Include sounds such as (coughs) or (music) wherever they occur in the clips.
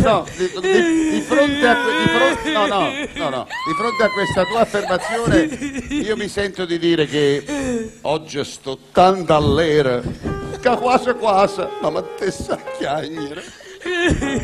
guarda, no, di, di- di fronte a, di fronte, no, no, no, no, di fronte a questa tua affermazione io mi sento di dire che oggi sto tanto all'era che quasi quasi, ma ma te sa chiagliere,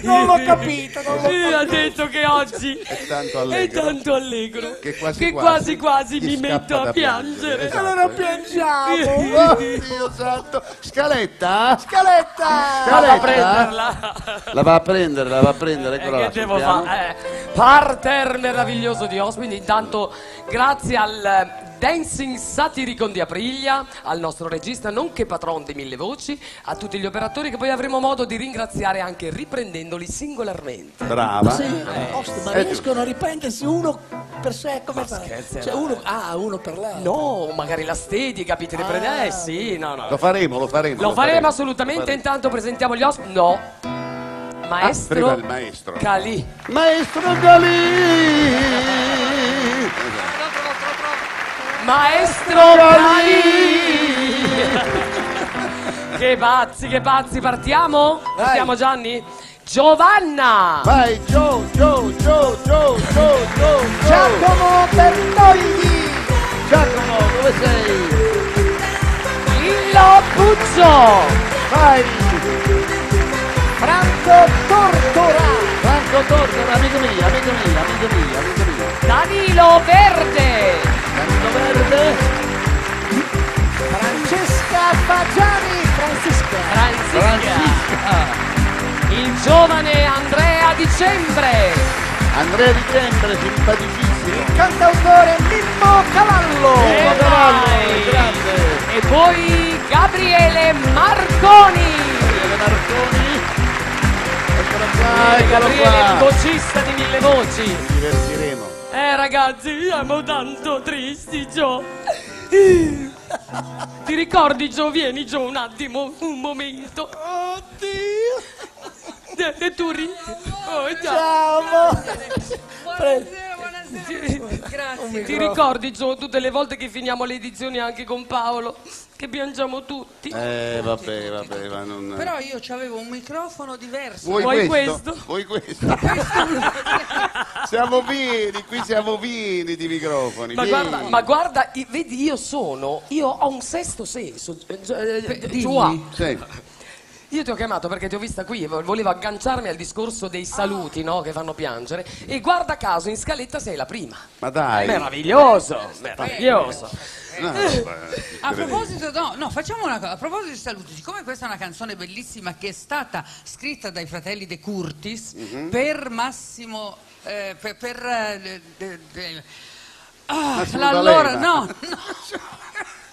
Non l'ho capito, non l'ho Sì, ha detto che oggi è tanto è allegro. tanto allegro Che quasi che quasi quasi, ti mi metto a piangere. piangere, Allora piangiamo. (laughs) Oh, Dio santo, scaletta? Scaletta! Vado a Scaletta? prenderla. La va a prendere, la va a prendere, Eh, eccola che là, devo sul piano. fare? Eh, parterre meraviglioso di ospiti. Intanto, grazie al eh, Dancing Satiricon di Aprilia, al nostro regista, nonché patron di Mille Voci, a tutti gli operatori che poi avremo modo di ringraziare anche riprendendoli singolarmente. Brava. Sì, oste, ma Eh, riescono a riprendersi uno per sé come fa? scherzi, Cioè, no. uno, ah, uno per l'altro. No, magari la stedi, capite? Riprende- eh sì, no, no. Lo faremo, lo faremo. Lo faremo assolutamente, Lo faremo. intanto presentiamo gli ospiti. No. Maestro prima il maestro. Calì. Maestro Galì! Maestro Calì! che pazzi, che pazzi, partiamo? Partiamo Gianni? Giovanna! Vai, Gio, Gio, Gio, Gio, Gio, Gio, Gio! Giacomo Bertogli! Giacomo, dove sei? Lillo Puccio! Vai! Franco Tortora! Franco Tortora, amico mio, amico mio, amico mio, amico mio. Danilo Verde! Canto verde. Francesca Fagiani! Francisca! Francisca! Francisca. Il giovane Andrea Dicembre! Andrea Di Sempre, simpaticissimo. Cantautore Mimmo Cavallo! E Mimmo Cavallo, grande. E poi Gabriele Marconi! Gabriele Marconi. Eccolo qua, eccolo Gabriele, il vocista di Mille Voci! Ci divertiremo. Eh ragazzi, siamo tanto tristi, Gio. Ti ricordi, Gio? Vieni, Gio, un attimo, un momento. Oddio! E, e tu ri... Oh, già. Ciao! Pre- Ti, ti ricordi, Gio, tutte le volte che finiamo le edizioni anche con Paolo, che piangiamo tutti? Eh, vabbè, vabbè, ma non... Però io avevo un microfono diverso. Vuoi, Vuoi questo? questo? Vuoi questo? siamo pieni, qui siamo pieni di microfoni. Ma pieni. guarda, ma guarda, vedi, io sono, io ho un sesto senso, eh, eh, Dimmi. Gioà. Sì. Io ti ho chiamato perché ti ho vista qui e vo- volevo agganciarmi al discorso dei saluti, no? Che fanno piangere. E guarda caso, in scaletta sei la prima. Ma dai. Meraviglioso, meraviglioso. No, beh, A proposito, no, no, facciamo una cosa. A proposito di saluti, siccome questa è una canzone bellissima che è stata scritta dai fratelli De Curtis Mhm. per Massimo. eh, per. per, eh, de- de- de- Ah, Massimo allora, D'Alema. no, no, (laughs)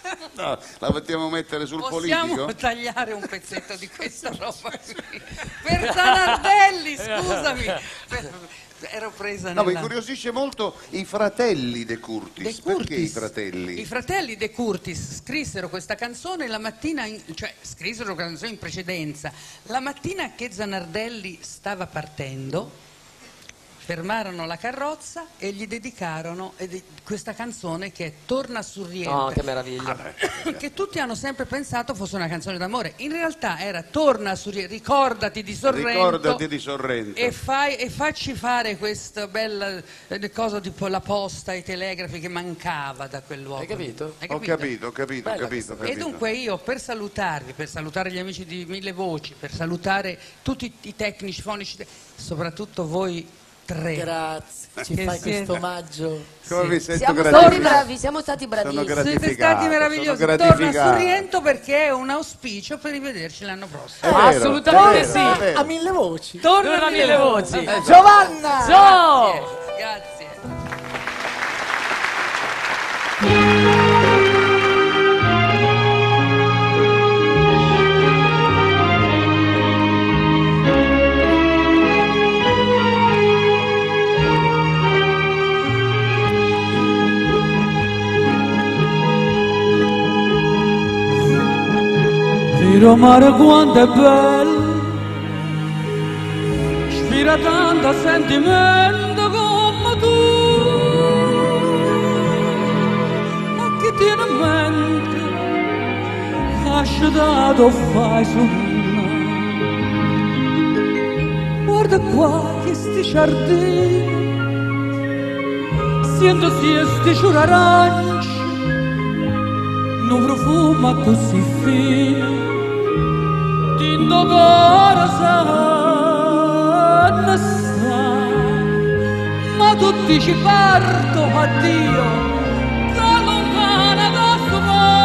(laughs) No, la possiamo mettere sul possiamo politico? tagliare un pezzetto di questa roba qui. Per Zanardelli, scusami. Per- ero presa No, mi nella... incuriosisce molto i fratelli De Curtis. De Perché Curtis. i fratelli? I fratelli De Curtis scrissero questa canzone la mattina, in- cioè scrissero la canzone in precedenza. La mattina che Zanardelli stava partendo, fermarono la carrozza e gli dedicarono ed- questa canzone che è Torna sul Oh, rientro. che meraviglia. che tutti hanno sempre pensato fosse una canzone d'amore. In realtà era Torna su Rientro, ricordati di Sorrento. Ricordati di Sorrento. E, fai- e facci fare questa bella eh, cosa tipo la posta, i telegrafi che mancava da quel luogo. Hai capito? Hai Ho capito, ho capito, ho Bella capito, ho E capito. dunque io per salutarvi, per salutare gli amici di Mille Voci, per salutare tutti i tecnici fonici, soprattutto voi tre. Grazie, ci Che fai siete- questo omaggio. Come Sì. mi sento Siamo stati gratificato. bravi, siamo stati bravissimi. Sono Siete gratificato, stati meravigliosi. sono Torna su gratificato. Riento perché è un auspicio per rivederci l'anno prossimo. È vero, Assolutamente è vero, sì. è vero. A mille voci. Torna a mille voci. Eh, Giovanna! Ciao! Grazie. Vero mare quanto è bello, ispira tanto sentimento come tu, ma chi tiene in mente, lasciato fai su. Guarda qua che sti giardini, sento sti ciuri aranci, non profuma così fine Sanno sta Ma tu dici parto da sto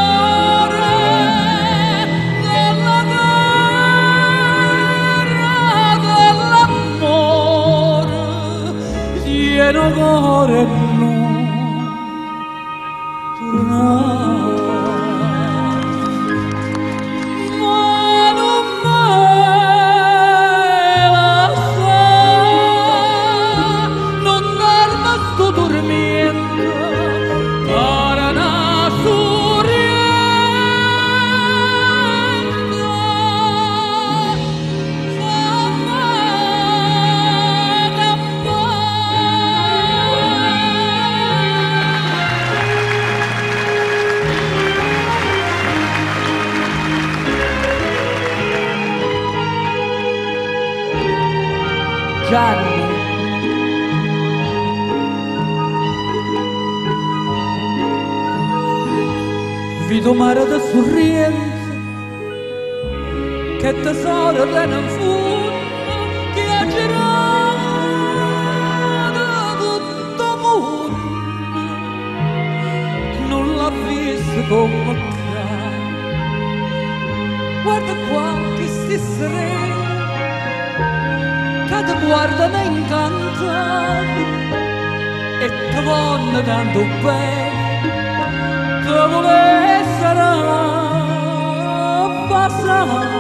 cuore mare da sorriente, che tesoro da non fondo, che ha girato tutto mondo, non l'ha visto come ca. Guarda qua che sti sereni, che ti guardano incantati e ti vogliono tanto bene te volessero passare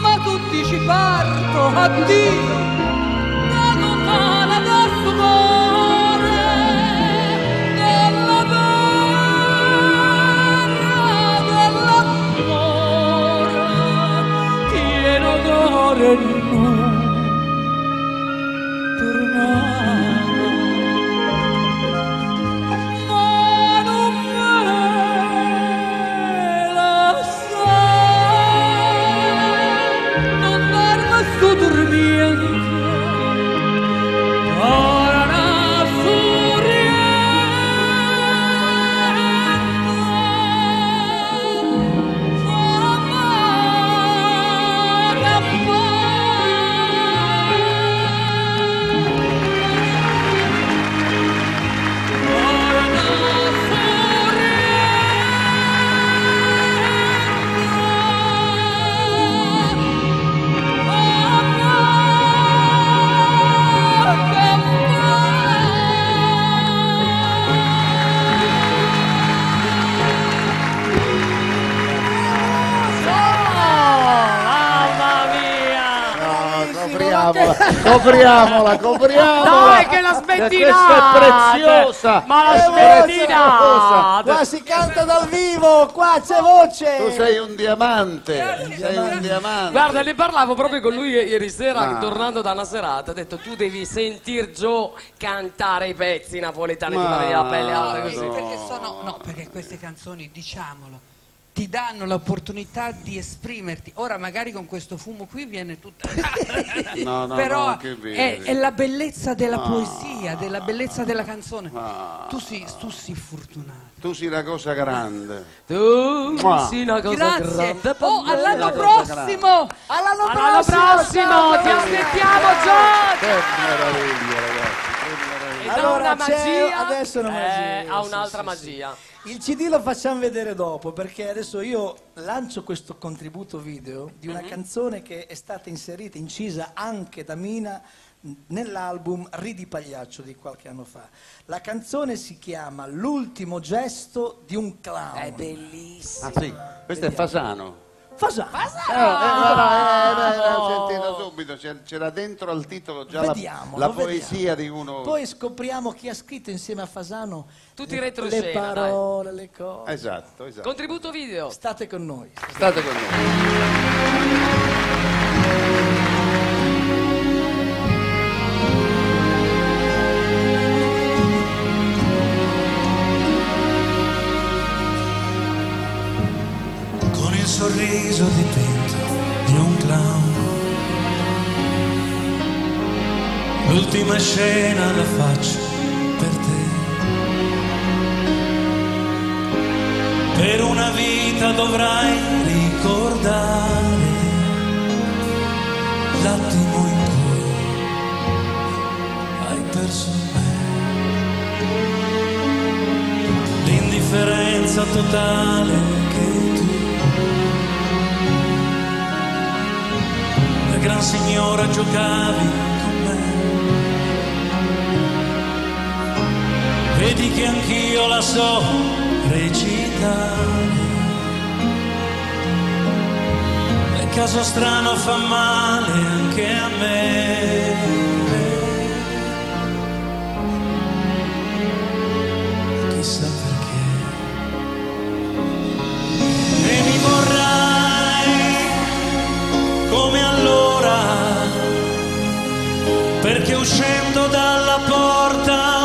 ma tu dici parto addio. Da lontana dal tuo cuore della terra dell'amore pieno d'ore Copriamola, copriamola. Dai, che la Questa smettinate! è preziosa. Ma la È smettinate! Qua si canta dal vivo, qua c'è voce. Tu sei un diamante, sei un diamante. Guarda, ne parlavo proprio con lui ieri sera, Ah. tornando da una serata. Ha detto: Tu devi sentir Joe cantare i pezzi napoletani Ma di Maria Pelle no. così. Perché sono no, perché queste canzoni, diciamolo, ti danno l'opportunità di esprimerti. Ora magari con questo fumo qui viene tutta (laughs) No, no, Però no, che è, è la bellezza della poesia, della bellezza della canzone. Ah. Tu sei, tu sei fortunato. Tu sei una cosa grande. Tu Mua. sei una cosa Grazie. grande. Oh, all'anno La cosa prossimo! All'anno All'anno prossimo, ti aspettiamo, Joe! Che meraviglia, ragazzi. Allora, una magia. adesso una magia, Eh, ha sì, un'altra sì, magia. Il CD lo facciamo vedere dopo perché adesso io lancio questo contributo video di una canzone che è stata inserita, incisa anche da Mina nell'album Ridi Pagliaccio di qualche anno fa. La canzone si chiama L'ultimo gesto di un clown. È bellissimo. Ah sì, questo è Fasano. Fasano. Eh, no, no, eh, eh, ho sentito subito, c'era, dentro al titolo già la, Vediamo, la lo poesia vediamo. di uno. Poi scopriamo chi ha scritto insieme a Fasano Tutti le, retroscena, le parole, le cose. Esatto, esatto. Contributo video. State con noi. State con noi. Sorriso dipinto di un clown. L'ultima scena la faccio per te. Per una vita dovrai ricordare l'attimo in cui hai perso me. L'indifferenza totale gran signora giocavi con me. Vedi che anch'io la so recitare. E caso strano fa male anche a me. Chissà uscendo dalla porta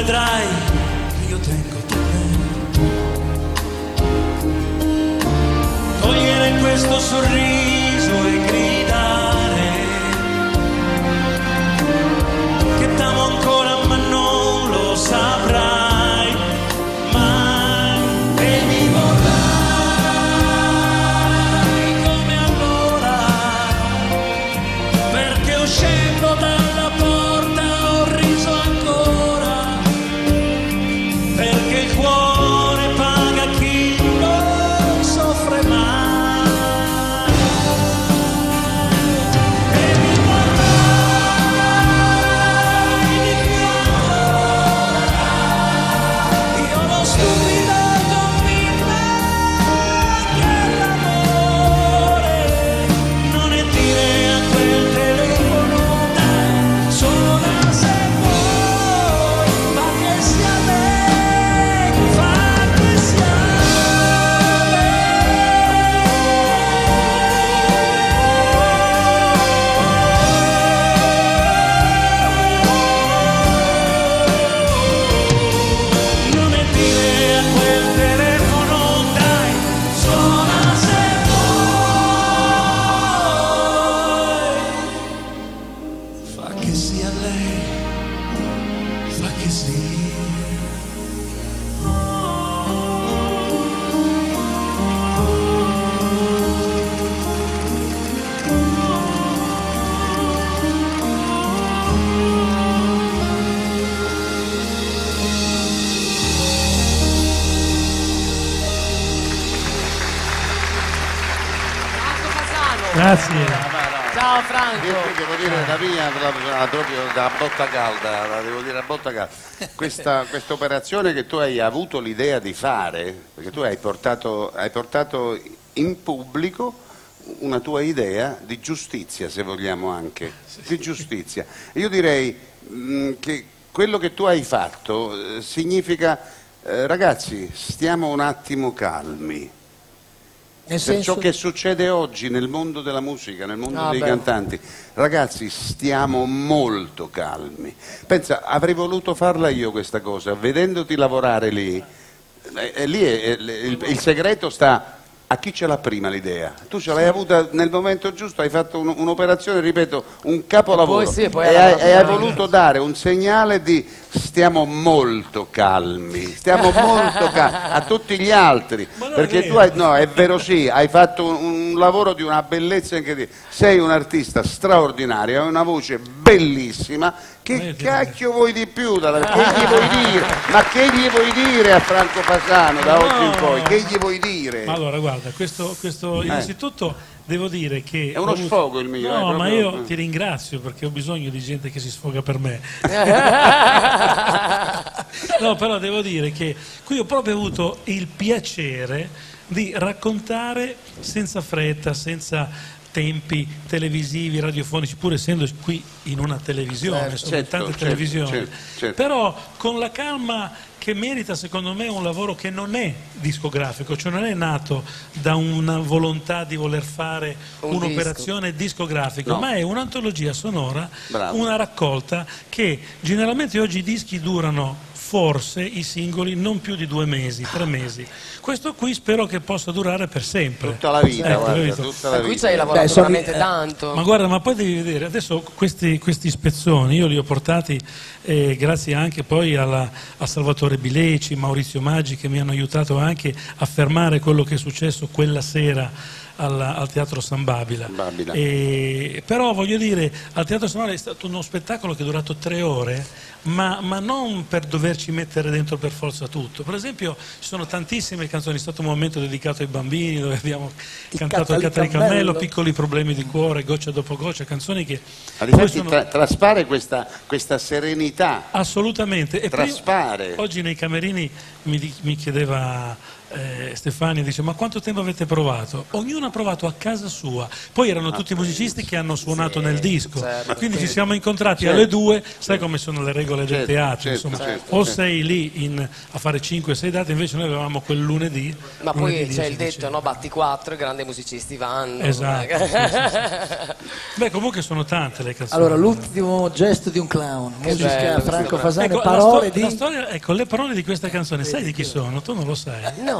vedrai botta calda, la devo dire a botta calda. Questa (laughs) operazione che tu hai avuto l'idea di fare, perché tu hai portato, hai portato in pubblico una tua idea di giustizia, se vogliamo anche, di giustizia. Io direi mh, che quello che tu hai fatto eh, significa, eh, ragazzi, stiamo un attimo calmi. Nel Per senso, ciò che succede oggi nel mondo della musica, nel mondo Ah, dei beh. cantanti, ragazzi, stiamo molto calmi. Pensa, avrei voluto farla io questa cosa, vedendoti lavorare lì. eh, eh, lì è- è- il, il segreto sta a chi ce l'ha prima l'idea. Tu ce l'hai avuta nel momento giusto, hai fatto un- un'operazione, ripeto, un capolavoro. E poi sì, e poi e hai, e hai voluto dare un segnale di stiamo molto calmi, stiamo (laughs) molto calmi a tutti gli altri. Perché tu hai, no, è vero sì, hai fatto un, un lavoro di una bellezza incredibile. Sei un artista straordinario, hai una voce bellissima. Che cacchio vuoi di più? dalla- Che gli vuoi dire? Ma che gli vuoi dire a Franco Fasano da No. oggi in poi? Che gli vuoi dire? Ma allora, guarda, questo, questo innanzitutto devo dire che... È uno avuto- sfogo il mio, No, è proprio- ma io eh. ti ringrazio perché ho bisogno di gente che si sfoga per me. (laughs) No, però devo dire che qui ho proprio avuto il piacere di raccontare senza fretta, senza tempi televisivi, radiofonici, pur essendo qui in una televisione, sono in certo, tante certo, televisioni, certo, certo. però con la calma che merita secondo me un lavoro che non è discografico, cioè non è nato da una volontà di voler fare Un un'operazione discografica, No. ma è un'antologia sonora, Bravo. una raccolta che generalmente oggi i dischi durano forse i singoli non più di due mesi, tre mesi. Questo qui spero che possa durare per sempre. Tutta la vita, Ecco, guarda, tutta la Ma qui vita. ci hai lavorato Beh, sono- veramente eh, tanto. Ma guarda, ma poi devi vedere, adesso questi, questi spezzoni io li ho portati eh, grazie anche poi alla- a Salvatore Bileci, Maurizio Maggi che mi hanno aiutato anche a fermare quello che è successo quella sera alla- al Teatro San Babila. Babila. E- però voglio dire, al Teatro San Babila è stato uno spettacolo che è durato tre ore, ma, ma non per doverci mettere dentro per forza tutto. Per esempio ci sono tantissime canzoni, è stato un momento dedicato ai bambini dove abbiamo Il cantato il. Catalicammello, piccoli problemi di cuore, goccia dopo goccia, canzoni che poi difatti sono- tra- traspare questa, questa serenità. assolutamente. E traspare. oggi nei camerini mi, mi chiedeva eh, Stefania, dice ma quanto tempo avete provato? Ognuno ha provato a casa sua, poi erano tutti musicisti che hanno suonato nel disco, certo. quindi ci siamo incontrati Certo. alle due, sai come sono le regole del Certo, teatro, certo, insomma, certo, o certo. sei lì in- a fare 5-6 date, invece noi avevamo quel lunedì. Ma lunedì poi c'è 10 il detto, dicembre. no? Batti quattro, i grandi musicisti vanno. Esatto, sì, (laughs) Beh, comunque sono tante le canzoni. allora, l'ultimo gesto di un clown, musica bello, Franco Fasano, Ecco, la parole sto- di... la storia- ecco, le parole di questa canzone, sai di chi sono? Tu non lo sai. No,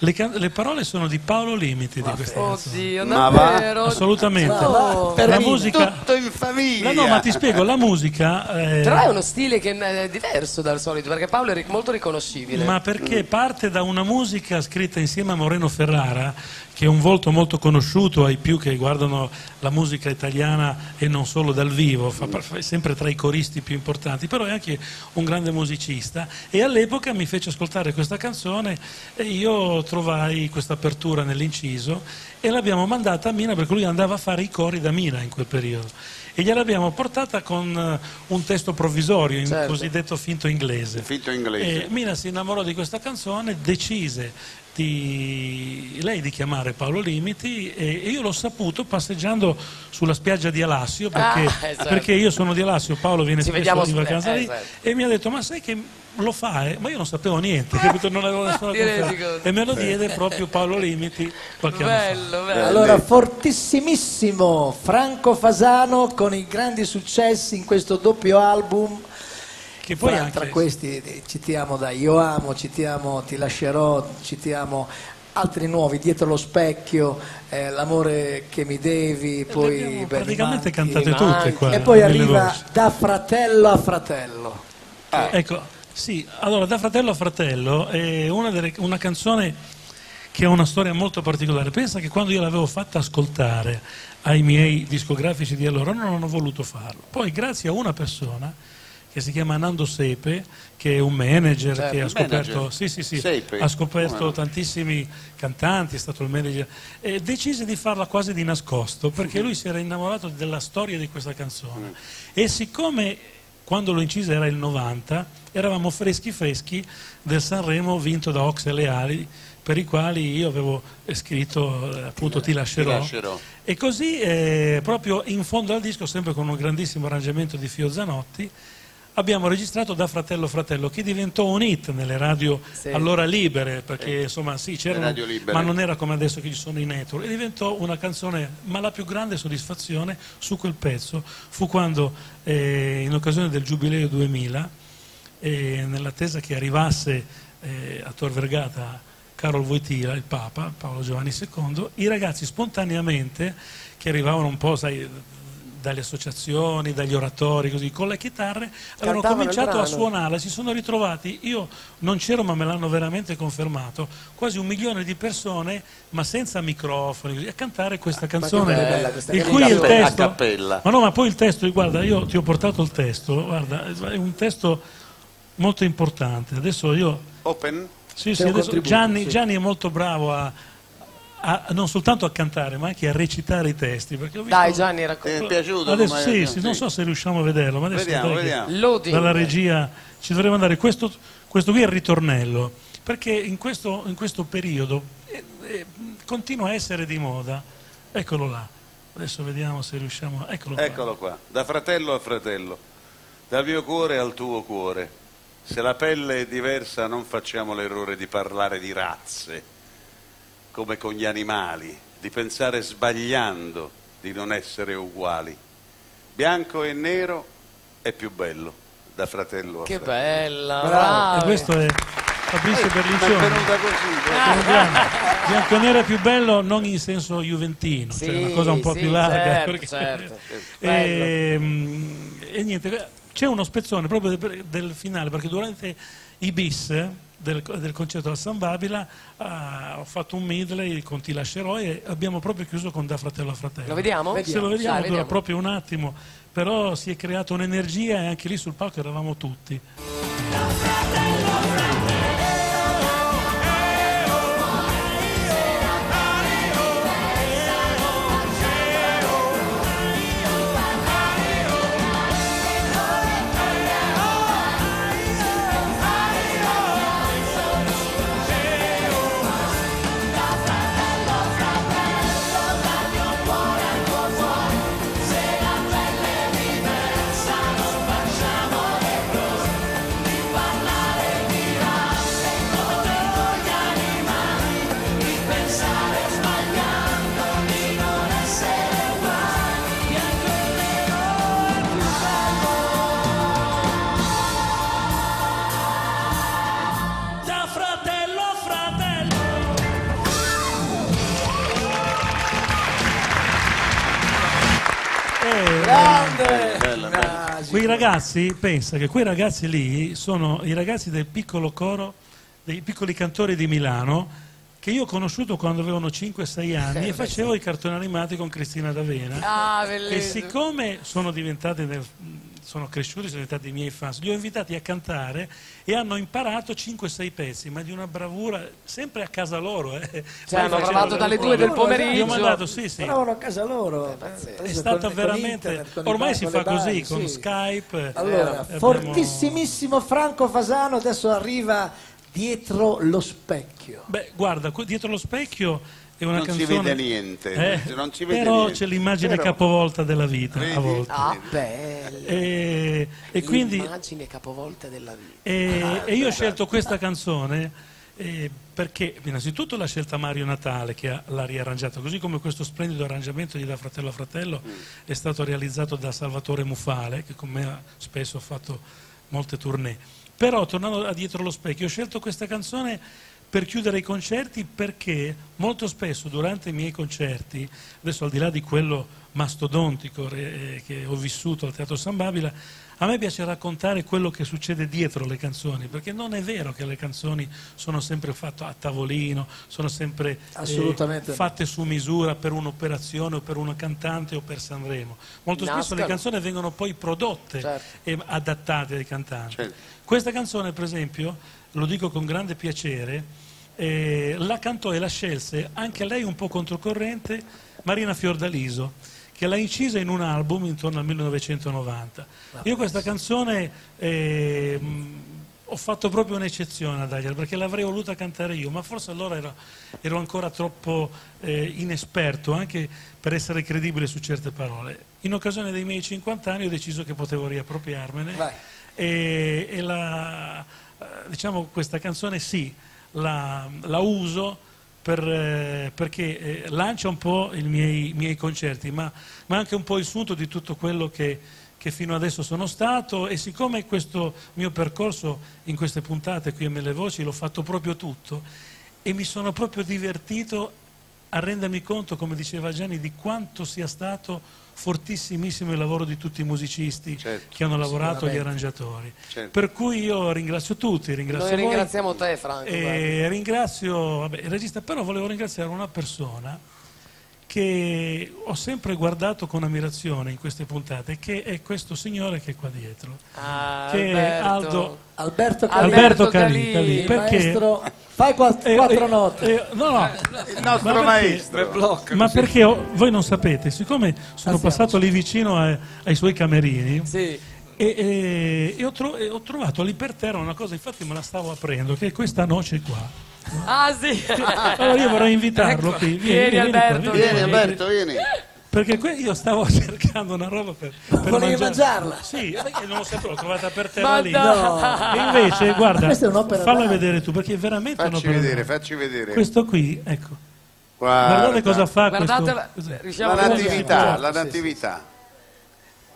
Le, can- le parole sono di Paolo Limiti di questa canzone. oddio, Ma va? davvero? Assolutamente. No. Per La musica. Tutto in famiglia. No, no, ma ti spiego, la musica. eh, Però è uno stile che è diverso dal solito, perché Paolo è molto riconoscibile. Ma perché parte da una musica scritta insieme a Moreno Ferrara, che è un volto molto conosciuto ai più che guardano la musica italiana e non solo dal vivo, fa, è sempre tra i coristi più importanti, però è anche un grande musicista e all'epoca mi fece ascoltare questa canzone e io trovai questa apertura nell'inciso e l'abbiamo mandata a Mina perché lui andava a fare i cori da Mina in quel periodo e gliel'abbiamo portata con eh, un testo provvisorio in Certo. cosiddetto finto inglese. Finto inglese. Mina si innamorò di questa canzone, decise di, lei di chiamare Paolo Limiti e, io l'ho saputo passeggiando sulla spiaggia di Alassio perché, Ah, certo. perché io sono di Alassio, Paolo viene Ci spesso vediamo in vacanza lì certo. e mi ha detto ma sai che lo fa? eh?" Ma io non sapevo niente, capito? non avevo nessuna (laughs) conto? E me lo diede proprio Paolo Limiti qualche anno fa. Bello, bello. Allora, fortissimissimo Franco Fasano con i grandi successi in questo doppio album. Che poi Fra, anche... tra questi eh, citiamo da Io amo, citiamo Ti lascerò, citiamo altri nuovi, Dietro lo specchio, eh, L'amore che mi devi, poi abbiamo Belli praticamente Manchi. cantate tutte qua. E poi nelle arriva voci. Da fratello a fratello. Ecco, sì, allora da fratello a fratello è una, delle- una canzone che ha una storia molto particolare. Pensa che quando io l'avevo fatta ascoltare ai miei discografici di allora non hanno voluto farlo. Poi grazie a una persona che si chiama Nando Sepe, che è un manager Certo, che ha scoperto, manager. sì, sì, sì, ha scoperto tantissimi cantanti, è stato il manager, e decise di farla quasi di nascosto perché lui si era innamorato della storia di questa canzone. E siccome quando lo incise era il 90, eravamo freschi freschi del Sanremo vinto da Ox e Leali, per i quali io avevo scritto eh, appunto Ti lascerò. Ti lascerò. E così, eh, proprio in fondo al disco, sempre con un grandissimo arrangiamento di Fio Zanotti, abbiamo registrato Da Fratello Fratello, che diventò un hit nelle radio Sì. allora libere, perché insomma sì, c'erano, ma non era come adesso che ci sono i network, e diventò una canzone, ma la più grande soddisfazione su quel pezzo fu quando, eh, in occasione del Giubileo 2000, eh, nell'attesa che arrivasse eh, a Tor Vergata Carol Wojtyla, il Papa, Paolo Giovanni II, i ragazzi spontaneamente, che arrivavano un po', sai, dalle associazioni, dagli oratori, così, con le chitarre, avevano Cantavano il cominciato a suonare, si sono ritrovati, io non c'ero ma me l'hanno veramente confermato, quasi un milione di persone, ma senza microfoni, così, a cantare questa canzone. che bella questa il canzone. cui il testo... a cappella. Ma no, ma poi il testo, guarda, io ti ho portato il testo, guarda, è un testo molto importante. Adesso io... Open? Sì, sì, adesso Gianni, sì. Gianni è molto bravo a, a- non soltanto a cantare, ma anche a recitare i testi. Perché ho visto- Dai Gianni, Ti è racconta. piaciuto? Adesso sì, sì, non so se riusciamo a vederlo, ma adesso Vediamo, vediamo. Dalla regia ci dovremmo andare. Questo, questo qui è il ritornello, perché in questo, in questo periodo eh, eh, continua a essere di moda. Eccolo là. Adesso vediamo se riusciamo. Eccolo, qua. Eccolo qua, da fratello a fratello, dal mio cuore al tuo cuore. Se la pelle è diversa non facciamo l'errore di parlare di razze, come con gli animali, di pensare sbagliando di non essere uguali. Bianco e nero è più bello, da fratello a Che fratello. bella, E bravo. questo è Fabrizio Ma è venuta così. (laughs) Bianco e nero è più bello non in senso juventino, cioè Sì, una cosa un po' sì, più larga. certo, perché- certo. (laughs) e, mm, e niente, c'è uno spezzone proprio del, del finale, perché durante i bis del, del concerto al San Babila ah, ho fatto un medley con Ti lascerò e abbiamo proprio chiuso con Da fratello a fratello. Lo vediamo? Se lo vediamo Dai, dura vediamo. proprio un attimo, però si è creata un'energia e anche lì sul palco eravamo tutti. Da Quei ragazzi, pensa che quei ragazzi lì sono i ragazzi del piccolo coro, dei piccoli cantori di Milano, che io ho conosciuto quando avevano 5-6 anni e facevo i cartoni animati con Cristina D'Avena. Ah, E siccome sono diventati, nel- sono cresciuti, sono diventati i miei fans, li ho invitati a cantare e hanno imparato 5-6 pezzi, ma di una bravura, sempre a casa loro. Eh. Cioè, hanno provato dalle due del Gli ho pomeriggio. mandato, sì, sì. Eravamo a casa loro. È stata con- con veramente. internet, con Ormai si con fa così con sì. Skype. Allora, abbiamo- fortissimissimo Franco Fasano, adesso arriva dietro lo specchio. Beh, guarda, dietro lo specchio è una Non si canzone. vede niente, Eh, non si vede però niente. c'è l'immagine Però- capovolta della vita Vedi? a volte. Ah, bella. E, e quindi Immagine capovolta della vita. e, e io ho scelto questa canzone eh, perché innanzitutto l'ha scelta Mario Natale che ha- l'ha riarrangiata, così come questo splendido arrangiamento di Da Fratello a Fratello è stato realizzato da Salvatore Mufale, che con me ha spesso ha fatto molte tournée. Però tornando a dietro lo specchio, ho scelto questa canzone per chiudere i concerti perché molto spesso durante i miei concerti, adesso al di là di quello mastodontico eh, che ho vissuto al Teatro San Babila, a me piace raccontare quello che succede dietro le canzoni, perché non è vero che le canzoni sono sempre fatte a tavolino, sono sempre eh, fatte su misura per un'operazione o per un cantante o per Sanremo. Molto spesso le canzoni vengono poi prodotte Certo. e adattate ai cantanti. Certo. Questa canzone, per esempio, lo dico con grande piacere, eh, la cantò e la scelse, anche lei un po' controcorrente, Marina Fiordaliso, che l'ha incisa in un album intorno al 1990. Io questa canzone eh, ho fatto proprio un'eccezione a dargliela, perché l'avrei voluta cantare io, ma forse allora ero, ero ancora troppo eh, inesperto anche per essere credibile su certe parole. In occasione dei miei 50 anni ho deciso che potevo riappropriarmene Vai. e, e la, diciamo, questa canzone sì, la, la uso per, eh, perché eh, lancia un po' i miei, miei concerti, ma, ma anche un po' il sunto di tutto quello che, che fino adesso sono stato e siccome questo mio percorso in queste puntate qui a Mille Voci l'ho fatto proprio tutto e mi sono proprio divertito a rendermi conto, come diceva Gianni, di quanto sia stato fortissimissimo il lavoro di tutti i musicisti Certo, che hanno lavorato, gli arrangiatori. Certo. Per cui io ringrazio tutti, ringrazio Noi voi. ringraziamo te, Franco. E ringrazio vabbè, il regista, però volevo ringraziare una persona che ho sempre guardato con ammirazione in queste puntate, che è questo signore che è qua dietro. Ah, che è Alberto. Aldo Alberto Alberto Calì, Alberto Calì, Calì, Calì, perché maestro, fai eh, quattro eh, note. eh, no, no, Il nostro Ma perché- maestro. ma perché ho- voi non sapete, siccome sono Passiamo. passato lì vicino a- ai suoi camerini Sì. e, e- e ho, tro- e ho trovato lì per terra una cosa, infatti me la stavo aprendo, che è questa noce qua. Ah, sì. Allora io vorrei invitarlo Ecco, qui. Vieni, Alberto, qua, Vieni Alberto, vieni. Perché que- io stavo (laughs) cercando una roba per, per Volevi mangiare. mangiarla? Sì, perché non lo sapevo, l'ho trovata per terra lì. dai. E invece, guarda, Questa è un'opera falla d'arte. vedere tu, perché è veramente Facci un'opera vedere, d'arte. facci vedere. Questo qui, ecco. Guarda. Guardate cosa fa Guardate, questo. La riusciamo a vedere? natività, la natività.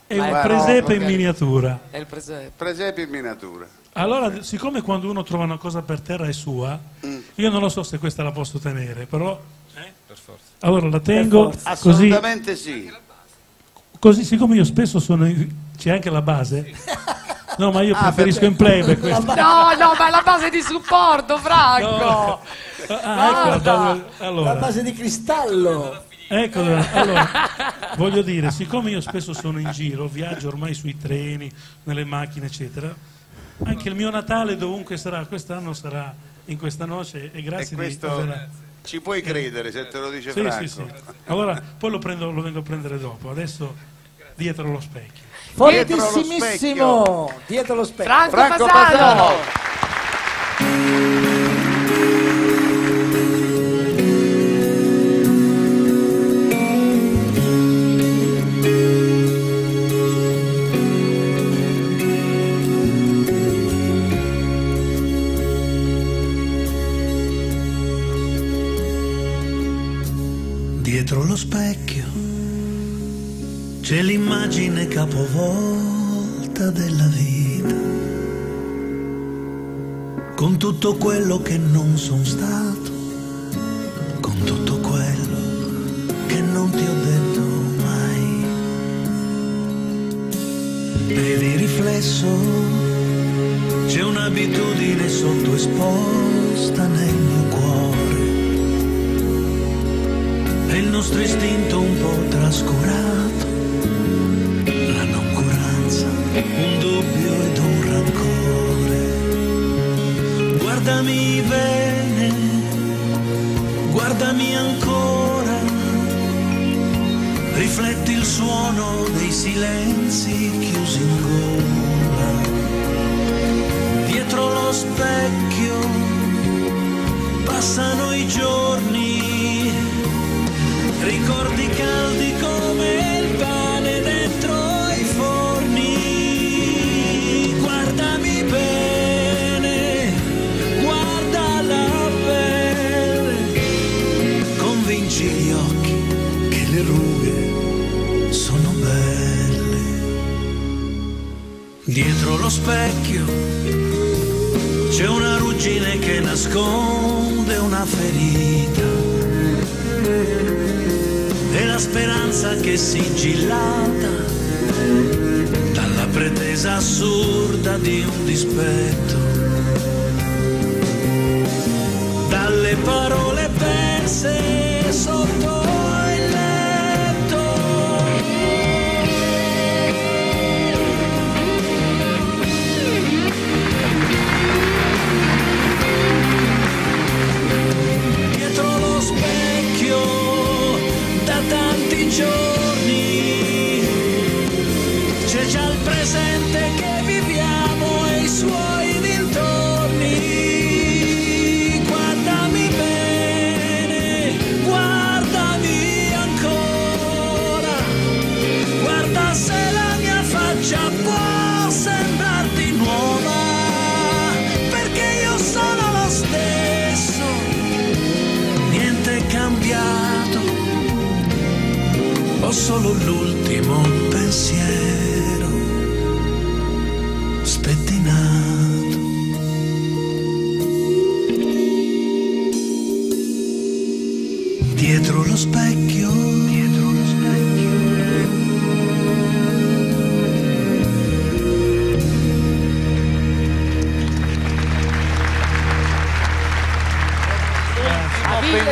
È un presepe in miniatura. È il presepe. Presepe in miniatura. Allora, siccome quando uno trova una cosa per terra è sua, Mm. io non lo so se questa la posso tenere, però... Allora la tengo così, Assolutamente sì. così, siccome io spesso sono... in- c'è anche la base? No, ma io Ah, preferisco in playback questo. No, no, ma è la base di supporto, Franco. Ah, ecco, La allora, base di cristallo. ecco, allora, voglio dire, siccome io spesso sono in giro, viaggio ormai sui treni, nelle macchine, eccetera, anche il mio Natale dovunque sarà, quest'anno sarà in questa noce e E grazie di questo aver- ci puoi credere se te lo dice Sì, Franco. sì, sì. Allora, poi lo, prendo, lo vengo a prendere dopo, adesso dietro lo specchio. Dietro lo Fortissimissimo. Dietro lo specchio. Franco, Franco Fasano. Fasano. Non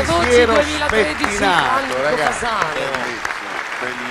pensiero 2013 spettinato, ragazzi. Fasano. Bellissimo, bellissimo, veramente.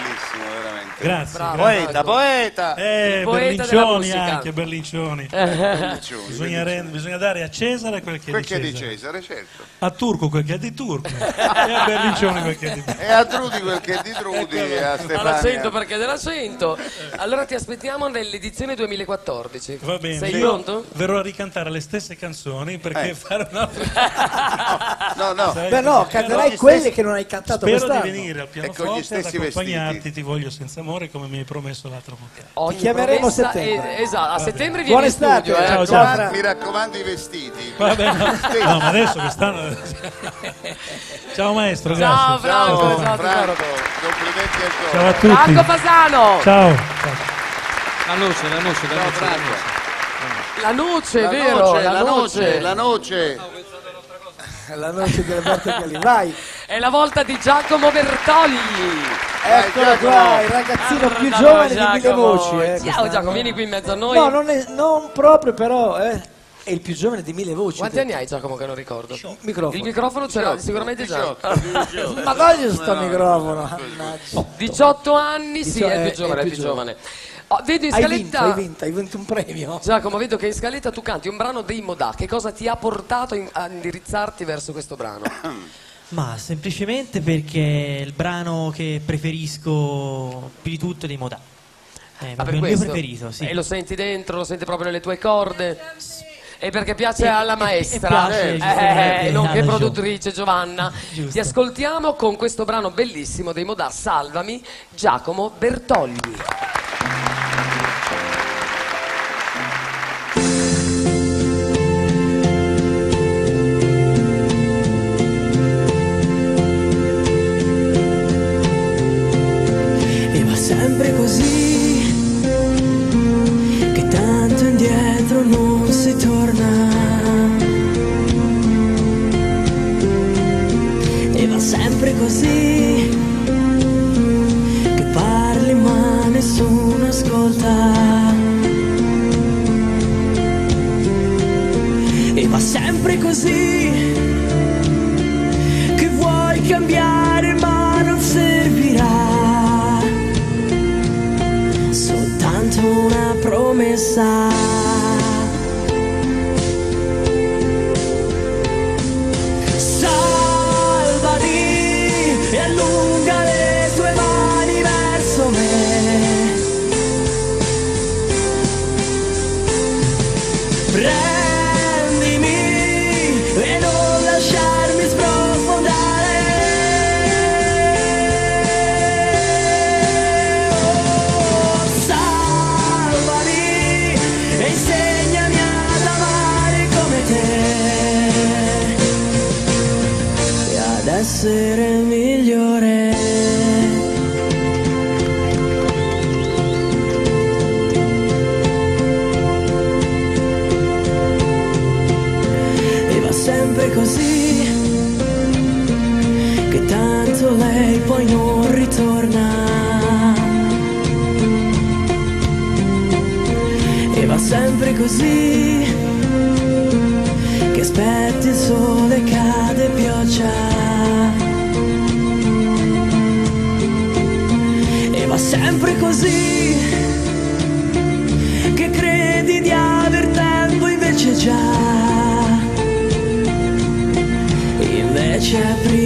Grazie. Bravo. grazie. Poeta, poeta. Eh, poeta Berlincioni anche, Berlincioni. Bellicioni, Bisogna, rend- bisogna dare a Cesare quel che Quel è che è di di Cesare. Cesare, certo. A Turco quel che è di Turco. e a Berlincioni quel che è di E a Trudi quel che è di Trudi, e a All'accento Stefania. perché dell'accento. Allora ti aspettiamo nell'edizione 2014. Va bene. Sei pronto? verrò a ricantare le stesse canzoni perché Eh. fare un'altra. No, no, Sai, Beh no, canterai quelle stessi- che non hai cantato Spero di quest'anno. venire al E con gli pianoforte ad stessi accompagnarti, vestiti. ti voglio senza amore come mi hai promesso l'altra volta. Ogni chiameremo a promessa settembre. è- esatto, a settembre vieni in studio. estate, eh. ciao, ciao, ciao. Fra. Mi raccomando i vestiti. Vabbè, no, no, ma adesso quest'anno. (laughs) Ciao maestro, Ciao, grazie. Franco, Ciao, ciao. Franco, complimenti ancora. Ciao a tutti. Franco Fasano! Ciao. La noce, la noce, la Ciao noce. Franco. La noce, La vero? noce, la la noce. noce, la noce. La noce di Roberto Calì. Vai, È la volta di Giacomo Bertolli. eccolo Giacomo. qua, il ragazzino più Allora, giovane di Giacomo. Mille Voci. eh, Ciao quest'anno. Giacomo, vieni qui in mezzo a noi. No, non, è- non proprio però, eh. È il più giovane di Mille Voci. Quanti anni hai Giacomo che non ricordo? Microfono. Il microfono ce l'ha sicuramente già. 18, 18. (laughs) Ma voglio sto microfono. mannaggia. 18 anni, sì, è il Dicio- più giovane, è il più giovane. Oh, vedo in Hai vinto, scaletta... hai vinto, hai vinto un premio. Giacomo, vedo che in scaletta tu canti un brano dei Modà. Che cosa ti ha portato in- a indirizzarti verso questo brano? (coughs) Ma semplicemente perché è il brano che preferisco più di tutto dei Modà. È Ah, per proprio il mio preferito, sì. E lo senti dentro, lo senti proprio nelle tue corde? E perché piace E- alla e- maestra, e piace, eh, giustamente, nonché alla produttrice Giovanna. Giusto. Ti ascoltiamo con questo brano bellissimo dei Modà, Salvami, Giacomo Bertolli. Così, che parli ma nessuno ascolta. E va sempre così, che vuoi cambiare ma non servirà soltanto una promessa. così che tanto lei poi non ritorna. E va sempre così che aspetti il sole cade pioggia. E va sempre così che credi di aver tempo invece già. Invece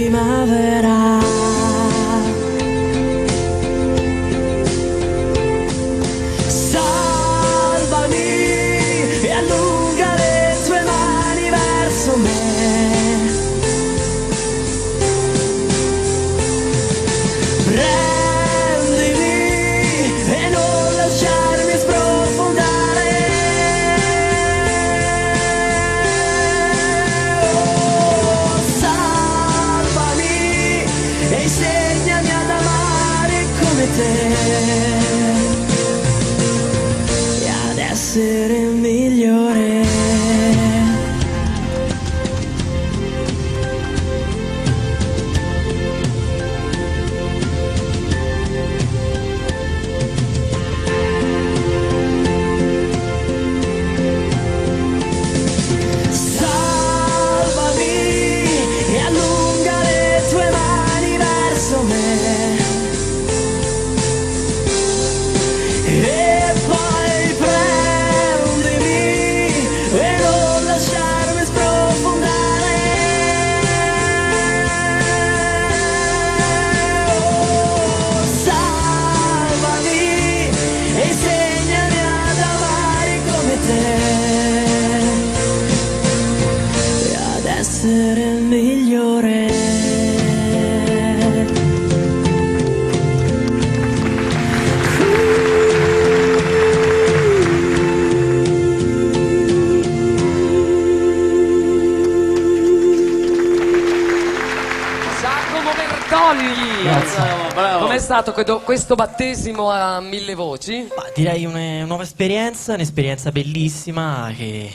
stato questo- questo battesimo a mille voci? Ma direi un- una nuova esperienza, un'esperienza bellissima che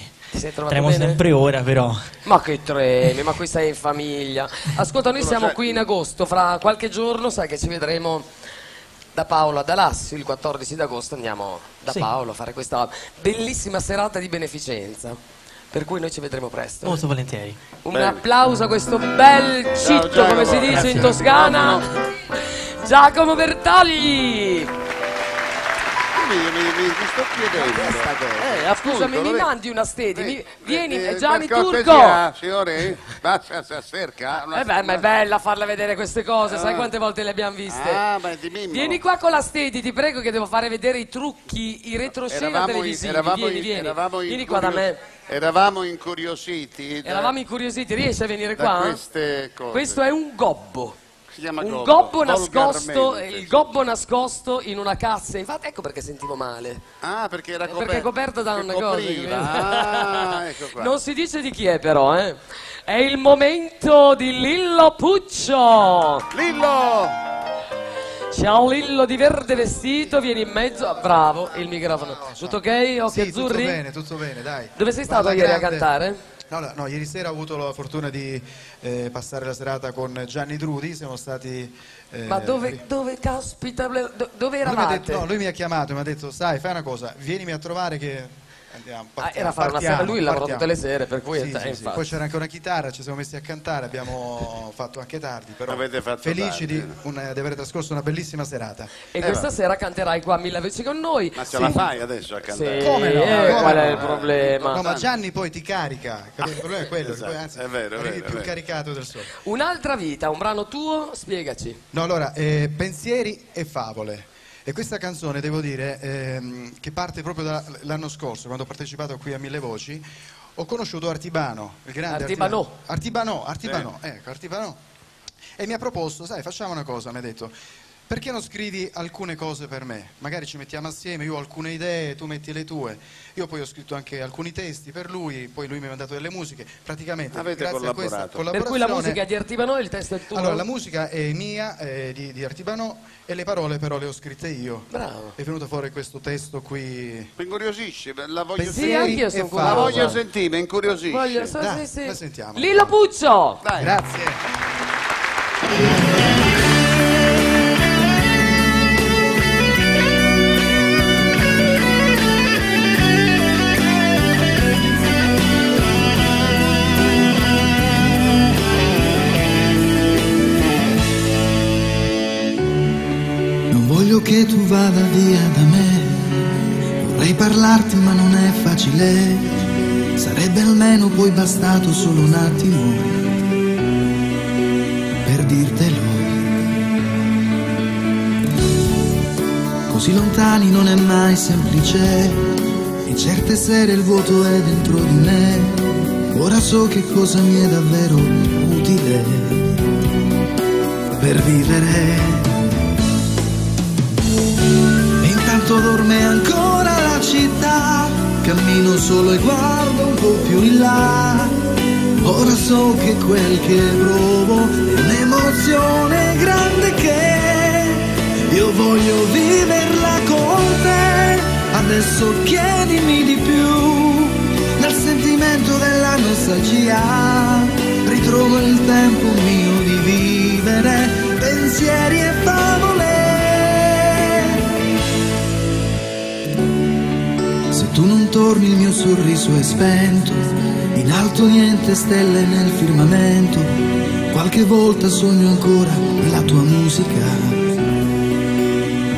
tremo bene? sempre ora però. Ma che tremi, ma qui sei in famiglia. Ascolta, noi siamo qui in agosto, fra qualche giorno sai che ci vedremo da Paolo ad Alassio, il 14 d'agosto andiamo da Sì. Paolo a fare questa bellissima serata di beneficenza. Per cui noi ci vedremo presto. Molto volentieri. Un Bene. applauso a questo bel citto, Giacomo, come si dice grazie. in Toscana. Giacomo Bertagli! Mi, mi, mi, mi sto chiedendo. Eh, appunto, Scusami, mi mandi una stedi, mi- Eh, vieni, eh, Gianni per Turco! cortesia, signore, basta, si acerca. una- Eh beh, ma è bella farle vedere queste cose, sai Ah. quante volte le abbiamo viste? Ah, ma è di Mimmo. Vieni qua con la stedi, ti prego che devo fare vedere i trucchi, i retroscena Eravamo, in- televisivi. eravamo, vieni, in- vieni. eravamo vieni qua da me. Eravamo incuriositi. da- Eravamo incuriositi, riesci a venire qua? Questo è un gobbo. Si chiama Un gobbo, gobbo nascosto, il gobbo nascosto in una cassa. Infatti, ecco perché sentivo male. Ah, perché era coperto. Perché è coperto da una cosa. Ah, ecco qua. Non si dice di chi è, però, eh. È il momento di Lillo Puccio. Lillo! Ciao Lillo di verde vestito, vieni in mezzo. Ah, Bravo, il microfono. Tutto ok? Occhi Sì, tutto azzurri? bene, tutto bene, dai. Dove sei stato ieri a cantare? No, no, no, ieri sera ho avuto la fortuna di eh, passare la serata con Gianni Drudi, siamo stati... eh, Ma dove, dove caspita, do- dove Lui eravate? detto, no, lui mi ha chiamato e mi ha detto, sai, fai una cosa, vienimi a trovare che andiamo, Ah, partiamo, era a fare una partiamo, sera, lui lavora partiamo." tutte le sere, per cui Sì, sì, eh, sì. Poi c'era anche una chitarra, ci siamo messi a cantare, abbiamo (laughs) fatto anche tardi, però Avete fatto felici tardi. di, una- di aver trascorso una bellissima serata. E questa sera canterai qua a Mille Veci con noi. Ma ce la fai adesso a cantare? Sì, Come no? eh, Come qual no? è il problema? No, ma Gianni poi ti carica, capito? il problema è quello, (laughs) Esatto, poi, anzi, è vero, è arrivi vero, è più vero. caricato del solito. Un'altra vita, un brano tuo? Spiegaci. No, allora, eh, pensieri e favole. E questa canzone, devo dire, ehm, che parte proprio dall'anno scorso, quando ho partecipato qui a Mille Voci, ho conosciuto Artibano, il grande Artibanò. Artibano. Artibano, Artibano, ecco, Artibano. E mi ha proposto, sai, facciamo una cosa, mi ha detto, perché non scrivi alcune cose per me? Magari ci mettiamo assieme, io ho alcune idee, tu metti le tue. Io poi ho scritto anche alcuni testi per lui, poi lui mi ha mandato delle musiche. Praticamente, Avete grazie a questa collaborato. Per cui la collaborazione... musica è di Artibano e il testo è tuo? Allora, la musica è mia, eh, di, di Artibanò, e le parole però le ho scritte io. Bravo. È venuto fuori questo testo qui. Mi incuriosisce, la voglio Pensieri Sì, sentire. anch'io sono. La voglio sentire, mi incuriosisce. Voglio, so- Dai, sì, sì. la sentiamo. Lillo Puccio! Dai. Grazie. credo che tu vada via da me. Vorrei parlarti ma non è facile. Sarebbe almeno poi bastato solo un attimo per dirtelo. Così lontani non è mai semplice. In certe sere il vuoto è dentro di me. Ora so che cosa mi è davvero utile per vivere Intanto dorme ancora la città, cammino solo e guardo un po' più in là. Ora so che quel che provo è un'emozione grande che io voglio viverla con te. Adesso chiedimi di più, nel sentimento della nostalgia. Ritrovo il tempo mio di vivere, pensieri e favole. Tu non torni il mio sorriso è spento, in alto niente stelle nel firmamento, qualche volta sogno ancora e la tua musica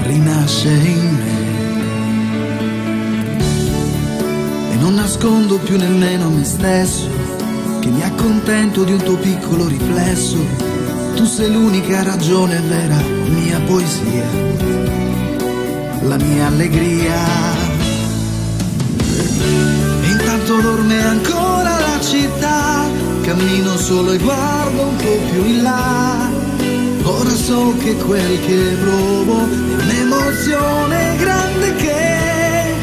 rinasce in me. E non nascondo più nemmeno me stesso, che mi accontento di un tuo piccolo riflesso. Tu sei l'unica ragione vera, mia poesia, la mia allegria. Intanto dorme ancora la città, cammino solo e guardo un po' più in là. Ora so che quel che provo è un'emozione grande che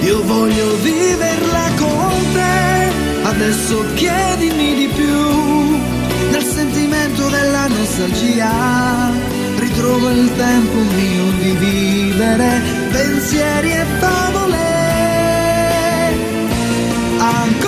io voglio viverla con te. Adesso chiedimi di più, nel sentimento della nostalgia. Ritrovo il tempo mio di vivere, pensieri e favole. Ancora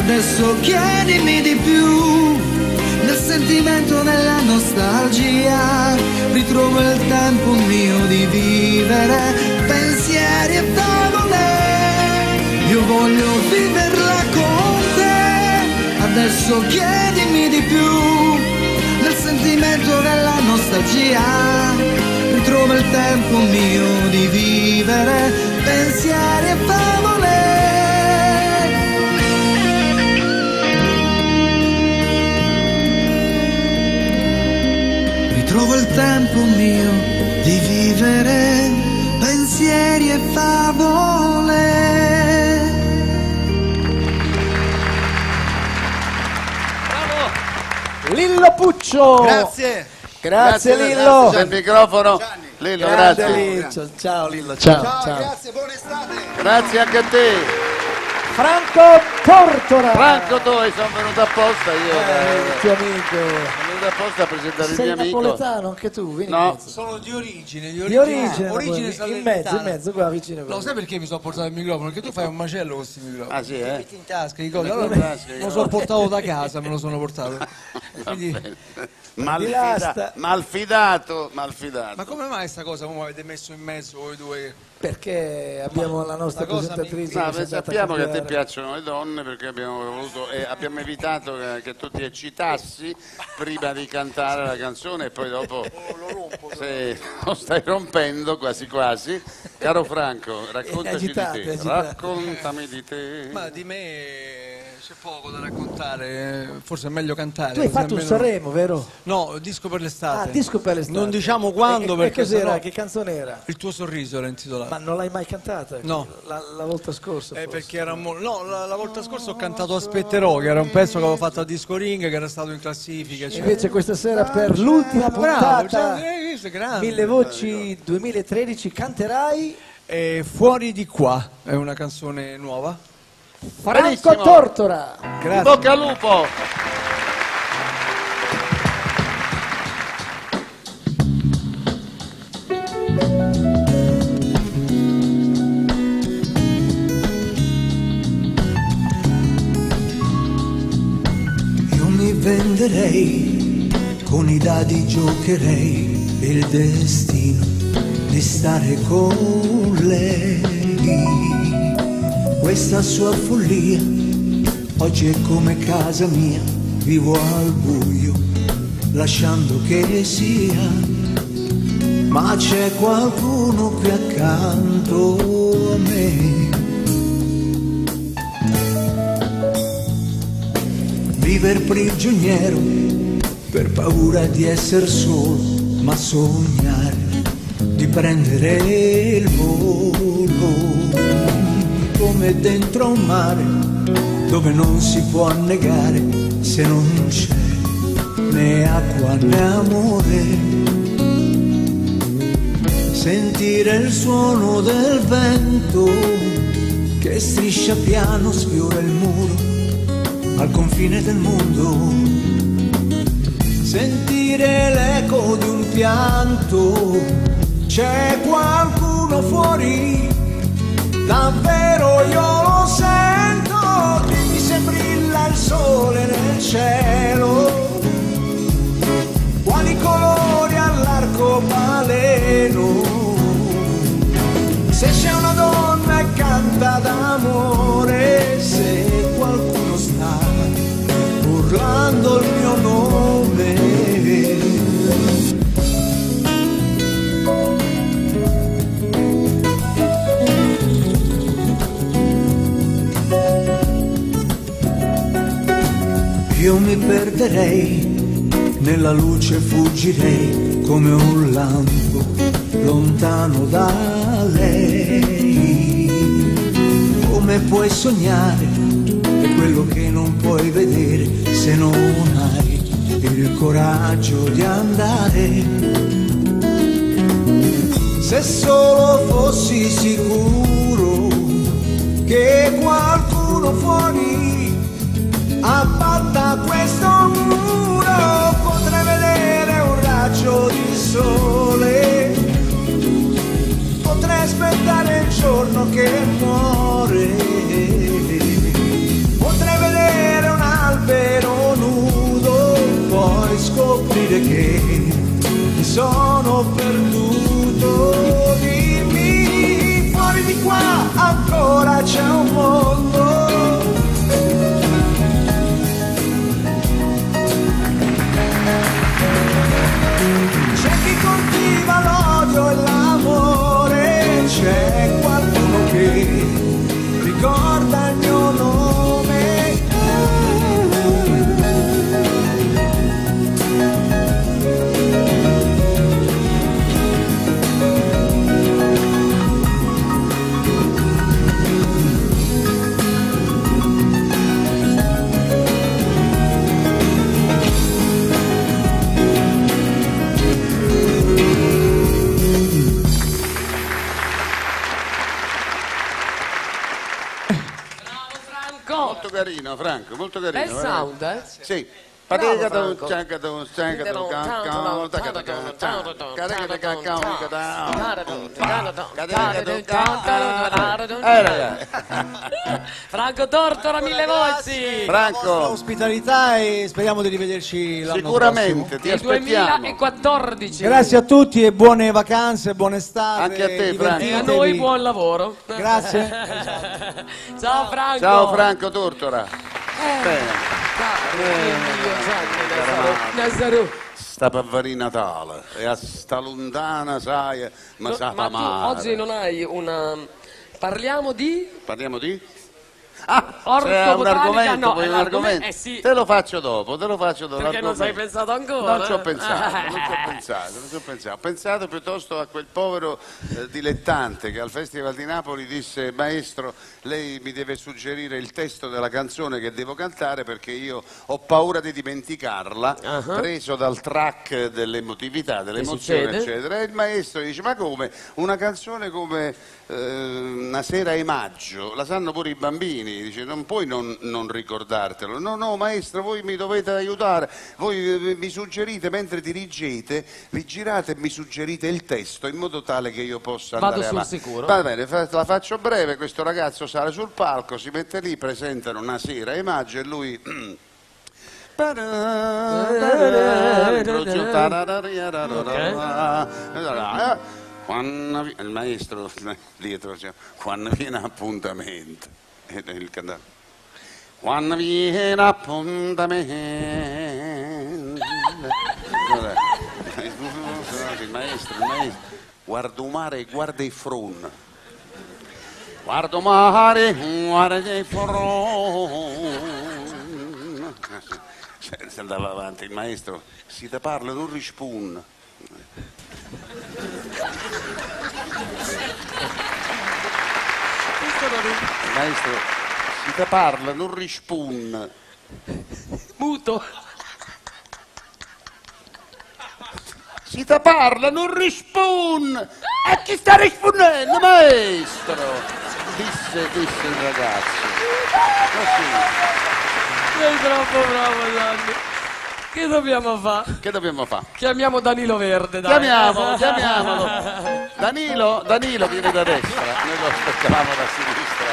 adesso chiedimi di più, nel sentimento della nostalgia, ritrovo il tempo mio di vivere, pensieri e favole. Io voglio viverla con te, adesso chiedimi di più, nel sentimento della nostalgia, ritrovo il tempo mio di vivere, pensieri e favole. Ritrovo il tempo mio di vivere, pensieri e favole. Lillo Puccio! Grazie. Grazie, Grazie, Lillo! grazie del microfono. Lillo, Grande grazie. Lillo. Ciao Lillo, ciao, Ciao, ciao. grazie, buona estate. Grazie anche a te. Franco Tortora! Franco Toi, sono venuto apposta io. Eh, il eh, tuo amico. Sono venuto apposta a presentare il Sei mio amico. napoletano anche tu? Vieni in No, mezzo. Sono di origine, di Di origine, origine Napoli- in mezzo, in mezzo, qua vicino. Lo sai perché mi sono portato il microfono? Perché tu fai un macello con questi microfoni. Ah, sì, eh? Metti in tasca i cosi. Metti in Allora tasca me lo sono portato da (laughs) casa, me lo sono portato. Quindi-. Di Malfida- lasta. malfidato, malfidato. Ma come mai sta cosa mi avete messo in mezzo voi due? Perché abbiamo la nostra la cosa presentatrice. No, che beh, si è andata a sappiamo che a te cambiare. piacciono le donne perché abbiamo voluto e abbiamo evitato che, che tu ti eccitassi prima di cantare la canzone e poi dopo se (laughs) lo stai rompendo quasi quasi. Caro Franco, raccontaci agitate, di te. agitate. Raccontami di te. Ma di me c'è poco da raccontare, eh, forse è meglio cantare. Tu hai fatto un almeno- Sanremo, vero? No, disco per l'estate. Ah, disco per l'estate. Non diciamo quando E- perché sennò- Che canzone era? Il tuo sorriso era intitolato. Ma non l'hai mai cantata? No. La, la volta scorsa. Eh, perché era mo- no, la, la volta scorsa ho cantato Aspetterò, che era un pezzo che avevo fatto a Disco Ring, che era stato in classifica. eccetera. Invece questa sera per l'ultima Bravo, puntata già- eh, questo è grande. Mille Voci 2013 canterai E Fuori di qua è una canzone nuova. Franco Benissimo. Tortora. In Grazie. bocca al lupo. Io mi venderei, con i dadi giocherei il destino di stare con lei. Questa sua follia. Oggi è come casa mia, vivo al buio, lasciando che sia, ma c'è qualcuno qui accanto a me. Viver prigioniero per paura di essere solo, ma sognare di prendere il volo come dentro un mare dove non si può annegare se non c'è né acqua né amore. Sentire il suono del vento che striscia piano, sfiora il muro al confine del mondo. Sentire l'eco di un pianto, c'è qualcuno fuori, davvero io lo sento, dimmi se brilla il sole nel cielo, quali colori all'arcobaleno, se c'è una donna e canta d'amore, se qualcuno sta urlando il mio nome. Mi perderei, nella luce fuggirei come un lampo lontano da lei. Come puoi sognare quello che non puoi vedere se non hai il coraggio di andare. Se solo fossi sicuro che qualcuno fuori abbatta questo muro, potrei vedere un raggio di sole, potrei aspettare il giorno che muore, potrei vedere un albero nudo, poi scoprire che mi sono perduto. Dimmi, fuori di qua ancora c'è un mondo. Carino, Franco, molto carino. Bel sound, eh? Sì. Franco. Eh, Tortora, mille voci! Franco, Ospitalità e speriamo di rivederci l'anno sicuramente, ti Il aspettiamo. 2014. Grazie a tutti e buone vacanze, buone estate. Anche a te, Franco. E a noi buon lavoro. Grazie. Ciao Franco. Ciao Franco Tortora. Nazarù. Sta venire Natale e a sta lontana, sai, ma No, sa ma tu male. oggi non hai una... Parliamo di... Parliamo di? C'è un botanica, argomento, no, poi un l'argomento- argomento. eh sì. Te lo faccio dopo, te lo faccio dopo. Perché non ci hai l'argomento. pensato ancora? Non ci ho eh? pensato, non ci ho pensato, non ci ho pensato. Ho pensato piuttosto a quel povero eh, dilettante che al Festival di Napoli disse maestro, lei mi deve suggerire il testo della canzone che devo cantare perché io ho paura di dimenticarla, Ah. preso dal track dell'emotività, dell'emozione, eccetera. E il maestro dice ma come? Una canzone come eh, Una sera è maggio, la sanno pure i bambini, dice non puoi non, non ricordartelo. No, no, maestro, voi mi dovete aiutare, voi eh, mi suggerite mentre dirigete, vi girate e mi suggerite il testo in modo tale che io possa Vado andare avanti. sicuro. Va bene, la faccio breve, questo ragazzo sale sul palco, si mette lì, presentano una sera è maggio e lui Quando il maestro (laughs) dietro cioè, quando viene appuntamento (laughs) e il cantante quando viene appuntamento il maestro il maestro guarda il mare guarda i frun. Guarda mare guarda i Cioè, si andava avanti il maestro si te parla non rispun. il maestro si te parla non rispun Muto. si te parla non rispun a chi sta rispondendo maestro disse disse il ragazzo Così. Sei troppo bravo Gianni. Che dobbiamo fare? che dobbiamo fare? Chiamiamo Danilo Verde, dai. Chiamiamolo, (laughs) chiamiamolo. Danilo, Danilo viene da destra, noi lo aspettavamo da sinistra.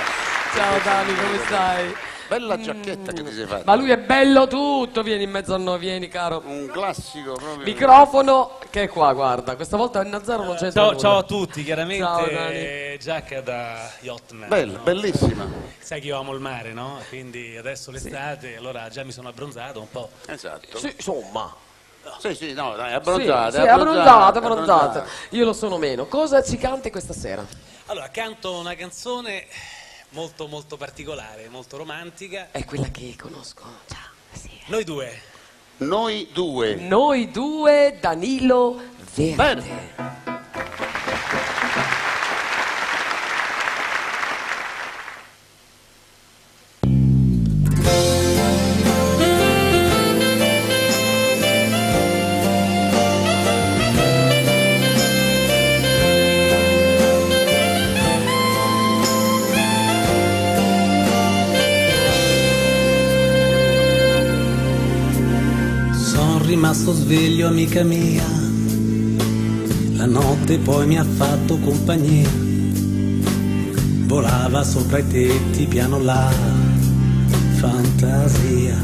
Ciao Dani, come stai? Bella giacchetta che ti sei fatta. Ma lui è bello tutto, vieni in mezzo a noi, vieni caro. Un classico proprio. Microfono che è qua, guarda. Questa volta il Nazaro non c'entra Ciao, nulla. ciao a tutti, chiaramente Ciao, Dani. eh, giacca da Yachtman. Bella, no? bellissima. Sai che io amo il mare, no? Quindi adesso l'estate, allora già mi sono abbronzato un po'. Esatto. Sì, insomma. Sì, sì, no, dai, Sì, abbronzate, sì, abbronzate, abbronzate. Io lo sono meno. Cosa ci canti questa sera? Allora, canto una canzone molto molto particolare, molto romantica. È quella che conosco. Ciao. Noi due. Noi due. Noi due, Danilo Verde. Sono rimasto sveglio, amica mia. La notte poi mi ha fatto compagnia. Volava sopra i tetti piano la fantasia.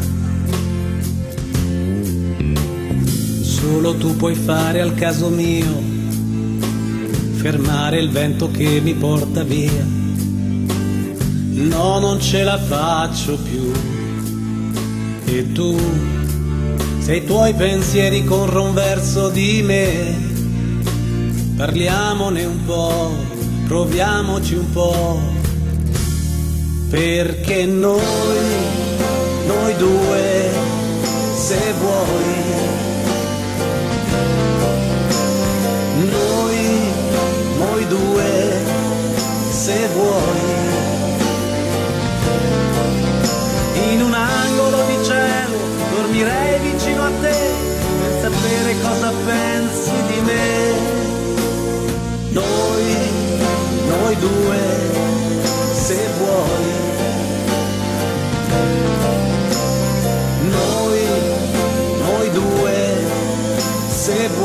Solo tu puoi fare al caso mio. Fermare il vento che mi porta via. No, non ce la faccio più. E tu se i tuoi pensieri corrono verso di me, parliamone un po', proviamoci un po', perché noi, noi due, se vuoi, noi, noi due, se vuoi, in un angolo di cielo dormirei vicino a te per sapere cosa pensi di me. Noi, noi due, se vuoi. Noi, noi due, se vuoi.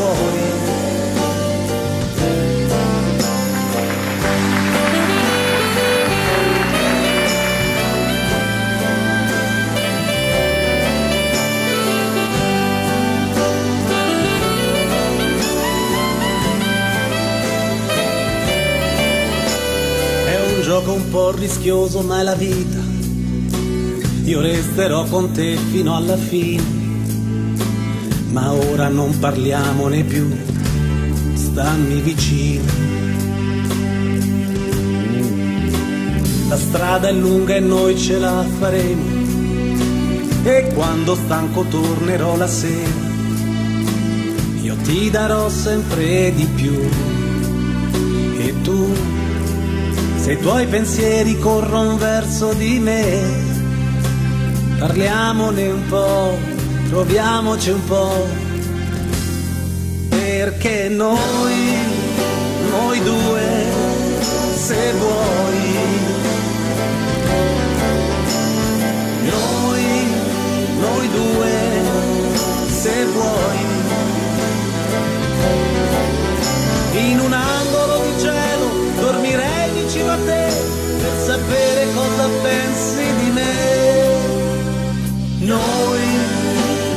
Gioco un po' rischioso, ma è la vita. Io resterò con te fino alla fine. Ma ora non parliamone più, stammi vicino. La strada è lunga e noi ce la faremo. E quando stanco tornerò la sera. Io ti darò sempre di più. E tu se i tuoi pensieri corrono verso di me, parliamone un po', proviamoci un po', perché noi, noi due, se vuoi, noi, noi due, se vuoi, in un angolo sapere cosa pensi di me. Noi,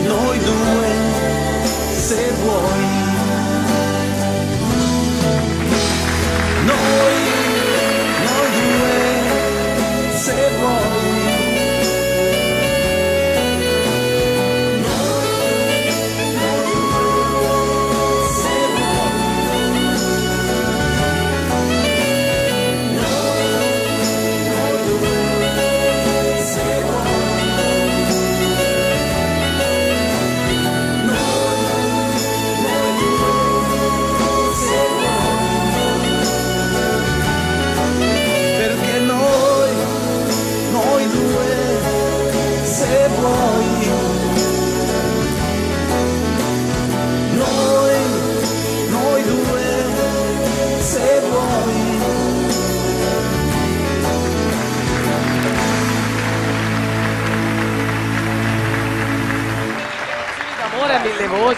noi due, se vuoi.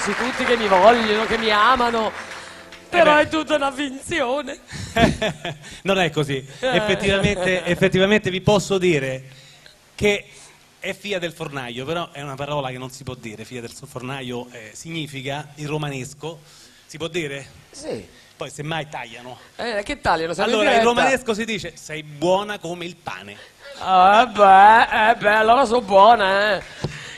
Amici, tutti che mi vogliono, che mi amano. Però beh. è tutta una finzione. (laughs) non è così. Eh. Effettivamente, effettivamente vi posso dire che è figlia del fornaio, però è una parola che non si può dire. Figlia del fornaio eh, significa in romanesco, si può dire? Sì. Poi semmai tagliano. Eh, che tagliano? Siamo Allora, in romanesco si dice sei buona come il pane. Ah, beh, eh beh, allora sono buona, eh.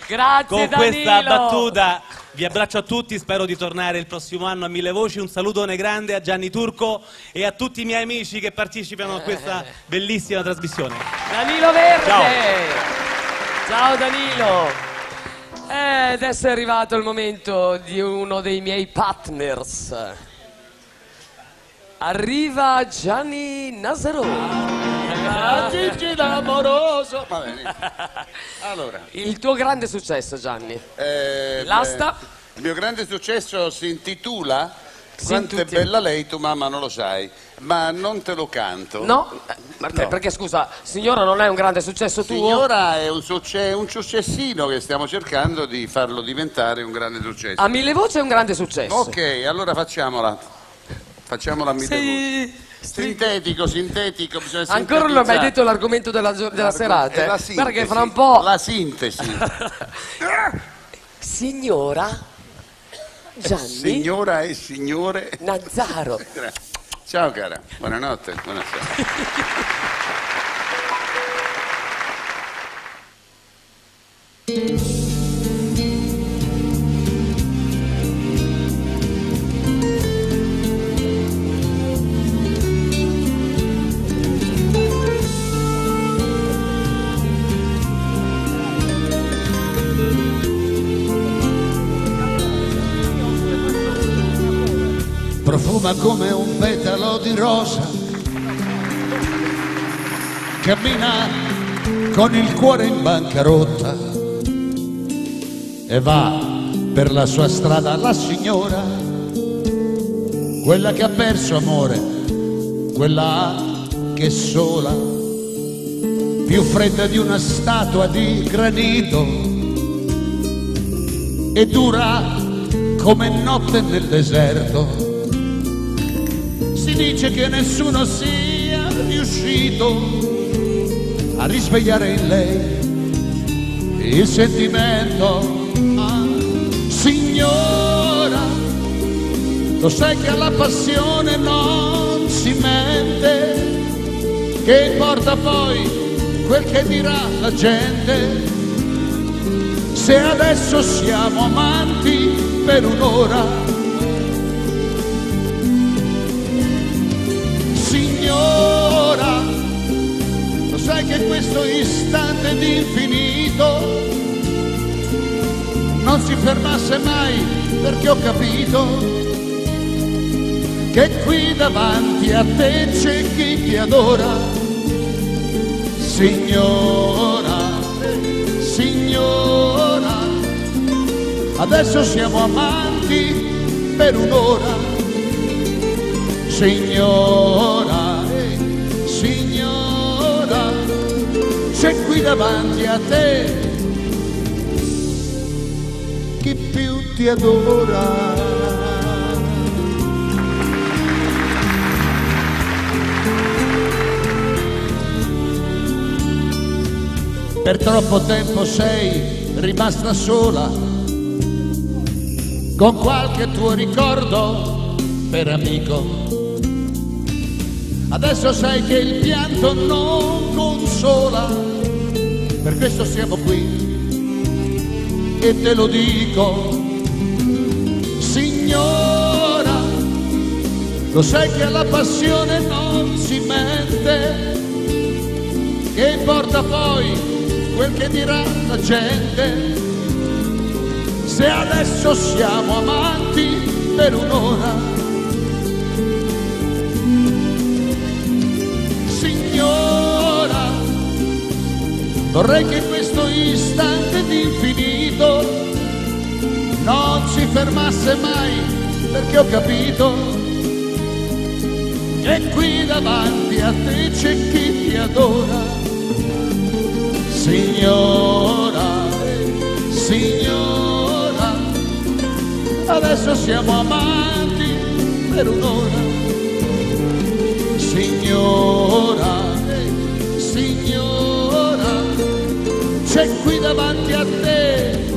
Grazie Con Danilo. questa battuta vi abbraccio a tutti, spero di tornare il prossimo anno a Mille Voci. Un salutone grande a Gianni Turco e a tutti i miei amici che partecipano a questa (laughs) bellissima trasmissione. Danilo Verde. Ciao. Ciao Danilo. Eh, adesso è arrivato il momento di uno dei miei partners. Arriva Gianni Nazaro. Ah, Gigi l'amoroso. Va bene. (laughs) Allora. Il tuo grande successo, Gianni. eh, L'asta? beh, Il mio grande successo si intitola Sì, Quanto è bella lei, tu mamma non lo sai, ma non te lo canto. No? Eh, Perché, No. perché, scusa, signora non è un grande successo tuo? Signora è un, succe- un successino che stiamo cercando di farlo diventare un grande successo. A mille voci è un grande successo. Ok, allora facciamola. Facciamola a mille Sì, voci. Sintetico, sintetico, bisogna Ancora non ho mai detto l'argomento della, della serata. È eh. la Guarda che sintesi, fra un po'. La sintesi. (laughs) Signora Gianni Signora e signore. Nazzaro. (laughs) Ciao cara, buonanotte, buonasera. (laughs) profuma come un petalo di rosa, cammina con il cuore in bancarotta e va per la sua strada la signora, quella che ha perso amore, quella che è sola, più fredda di una statua di granito e dura come notte nel deserto si dice che nessuno sia riuscito a risvegliare in lei il sentimento. Ah, signora, lo sai che alla passione non si mente, che importa poi quel che dirà la gente. Se adesso siamo amanti per un'ora, sai che questo istante di infinito non si fermasse mai perché ho capito che qui davanti a te c'è chi ti adora. Signora, signora, adesso siamo amanti per un'ora. Signora, qui davanti a te chi più ti adora. Per troppo tempo sei rimasta sola, con qualche tuo ricordo per amico. Adesso sai che il pianto non consola, per questo siamo qui e te lo dico. Signora, lo sai che alla passione non si mente, che importa poi quel che dirà la gente. Se adesso siamo amanti per un'ora, vorrei che questo istante di infinito non si fermasse mai, perché ho capito che qui davanti a te c'è chi ti adora. Signora, signora, adesso siamo amanti per un'ora. Signora, davanti a te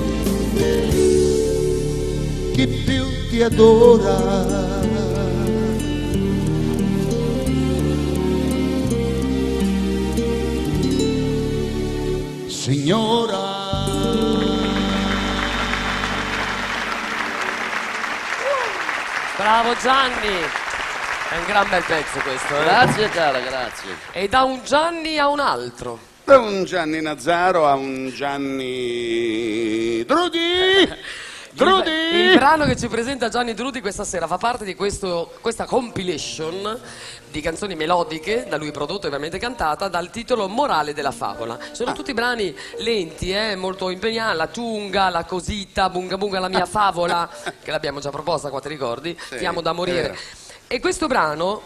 chi più ti adora. Signora. Bravo Gianni! È un gran bel pezzo questo, eh? Grazie cara, grazie. E da un Gianni a un altro. Da un Gianni Nazzaro a un Gianni Drudi. Drudi. Il brano che ci presenta Gianni Drudi questa sera fa parte di questo- questa compilation di canzoni melodiche, da lui prodotta e ovviamente cantata, dal titolo Morale della favola. Sono tutti brani lenti, eh, molto impegnati, la tunga, la cosita, bunga bunga la mia (laughs) favola, che l'abbiamo già proposta qua, ti ricordi? Sì, Ti amo da morire. E questo brano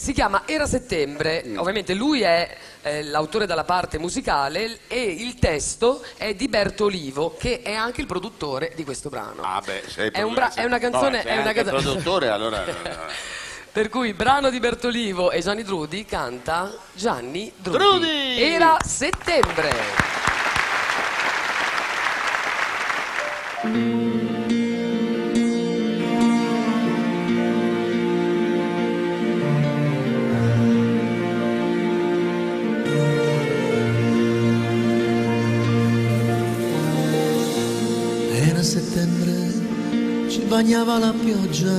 si chiama Era settembre, Mm. ovviamente lui è eh, l'autore della parte musicale e il testo è di Bertolivo, che è anche il produttore di questo brano. Ah beh, sei È un bra- è una canzone- No, è una canzone- produttore, allora... (laughs) Per cui brano di Bertolivo e Gianni Drudi canta Gianni Drudi. Drudi! Era settembre. Bagnava la pioggia.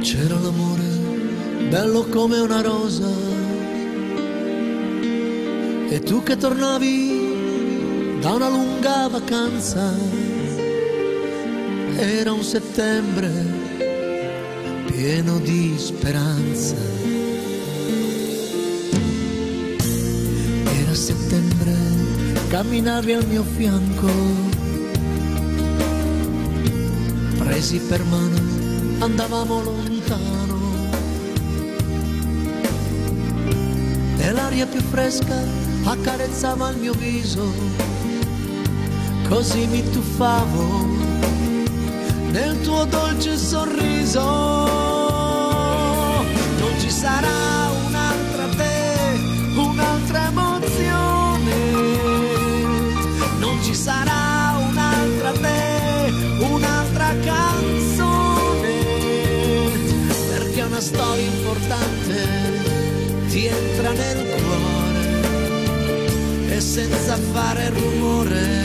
C'era l'amore, bello come una rosa. E tu che tornavi da una lunga vacanza. Era un settembre pieno di speranza. Era settembre, camminavi al mio fianco, presi per mano, andavamo lontano. E l'aria più fresca accarezzava il mio viso, così mi tuffavo nel tuo dolce sorriso. Non ci sarà senza fare rumore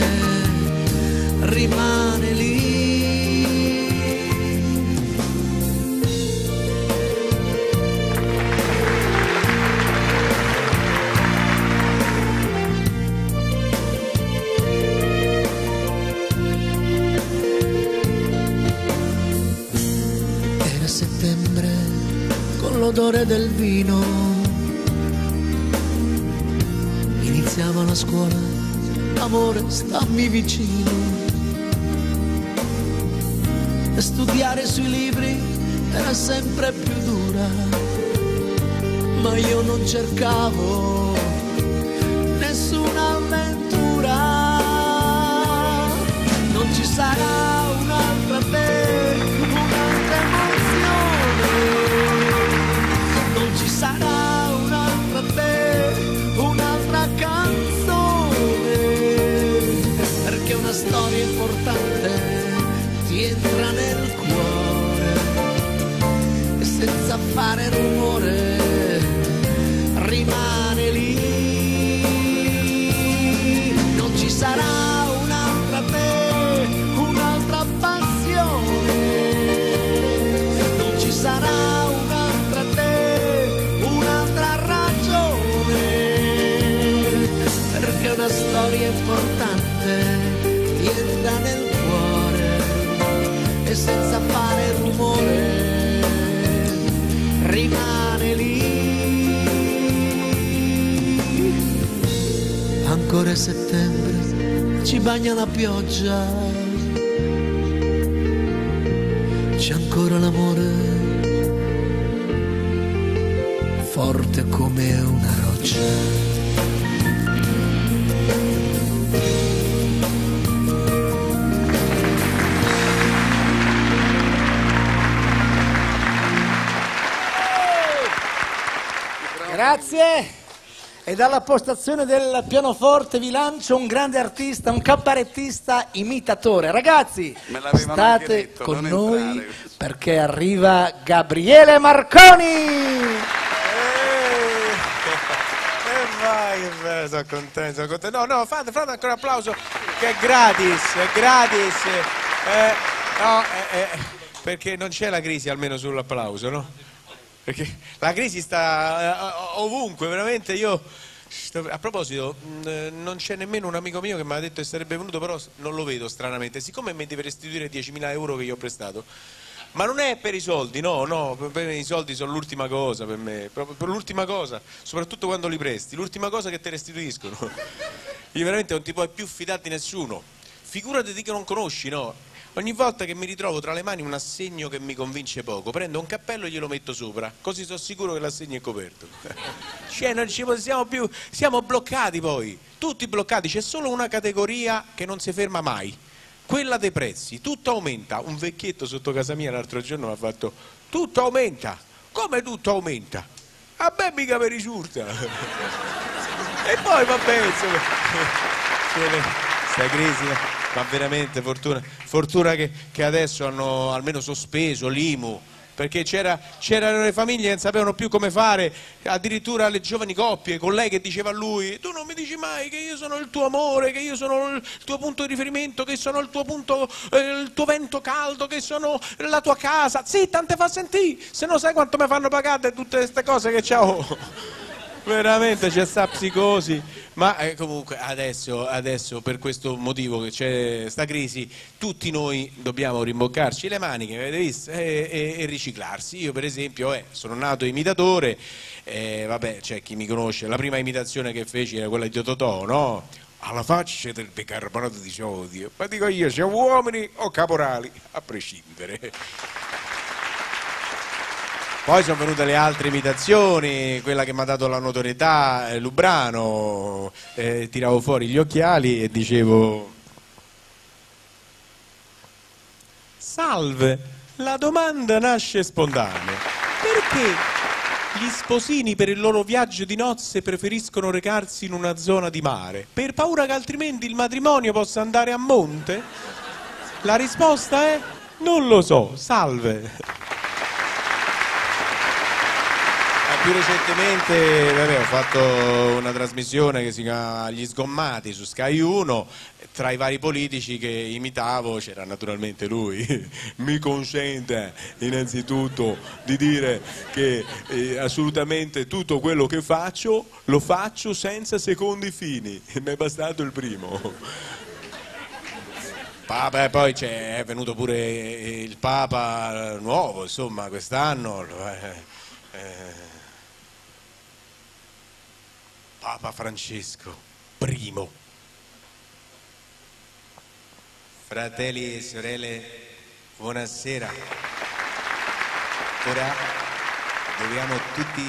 rimane lì. Era settembre con l'odore del vino. Iniziava la scuola, amore, stammi vicino. E studiare sui libri era sempre più dura, ma io non cercavo ancora è settembre, ci bagna la pioggia. C'è ancora l'amore, forte come una roccia. Grazie. Dalla postazione del pianoforte vi lancio un grande artista, un cabarettista imitatore. Ragazzi, state detto, con noi entrare. perché arriva Gabriele Marconi. E vai, che bello, sono contento, sono contento. No, no, fate, fate ancora un applauso, che è gratis, è gratis. Eh, no, eh, eh, perché non c'è la crisi almeno sull'applauso, no? Perché la crisi sta eh, ovunque, veramente io... A proposito, mh, eh, non c'è nemmeno un amico mio che mi ha detto che sarebbe venuto, però non lo vedo stranamente. Siccome mi deve restituire 10.000 euro che gli ho prestato, ma non è per i soldi, no, no, i soldi sono l'ultima cosa per me, proprio per l'ultima cosa, soprattutto quando li presti, l'ultima cosa che ti restituiscono. (laughs) Io veramente non ti puoi più fidare di nessuno. Figurati di che non conosci, no? Ogni volta che mi ritrovo tra le mani un assegno che mi convince poco, prendo un cappello e glielo metto sopra, così sono sicuro che l'assegno è coperto. (laughs) Cioè, non ci possiamo più, siamo bloccati poi, tutti bloccati, c'è solo una categoria che non si ferma mai, quella dei prezzi, tutto aumenta. Un vecchietto sotto casa mia l'altro giorno mi ha fatto, tutto aumenta, come tutto aumenta? A me mica mi risulta. (laughs) E poi vabbè, insomma, (laughs) quelle- sta crisi, eh, ma veramente fortuna, fortuna che, che adesso hanno almeno sospeso l'IMU, perché c'era- c'erano le famiglie che non sapevano più come fare, addirittura le giovani coppie, con lei diceva a lui, tu non mi dici mai che io sono il tuo amore, che io sono il tuo punto di riferimento, che sono il tuo punto, eh, il tuo vento caldo, che sono la tua casa, sì, tante fa sentire, se no sai quanto mi fanno pagate tutte queste cose che c'ho. Veramente c'è sta psicosi, ma eh, comunque adesso, adesso per questo motivo che c'è sta crisi, tutti noi dobbiamo rimboccarci le maniche, avete visto? E, e- e riciclarsi. Io per esempio eh, sono nato imitatore, eh, vabbè c'è chi mi conosce, la prima imitazione che feci era quella di Totò, no? Alla faccia del bicarbonato di sodio, ma dico io, siamo uomini o caporali, a prescindere. Poi sono venute le altre imitazioni, quella che mi ha dato la notorietà, eh, Lubrano, eh, tiravo fuori gli occhiali e dicevo... Salve, la domanda nasce spontanea. Perché gli sposini per il loro viaggio di nozze preferiscono recarsi in una zona di mare? Per paura che altrimenti il matrimonio possa andare a monte? La risposta è... Non lo so, salve. Eh, Più recentemente vabbè, ho fatto una trasmissione che si chiama Gli sgommati su Sky 1, tra i vari politici che imitavo c'era naturalmente lui. (laughs) Mi consente innanzitutto di dire che eh, assolutamente tutto quello che faccio lo faccio senza secondi fini, (laughs) mi è bastato il primo. Papa, poi è venuto pure il Papa nuovo, insomma, quest'anno. eh, eh, Papa Francesco I. Fratelli e sorelle, buonasera. Ora dobbiamo tutti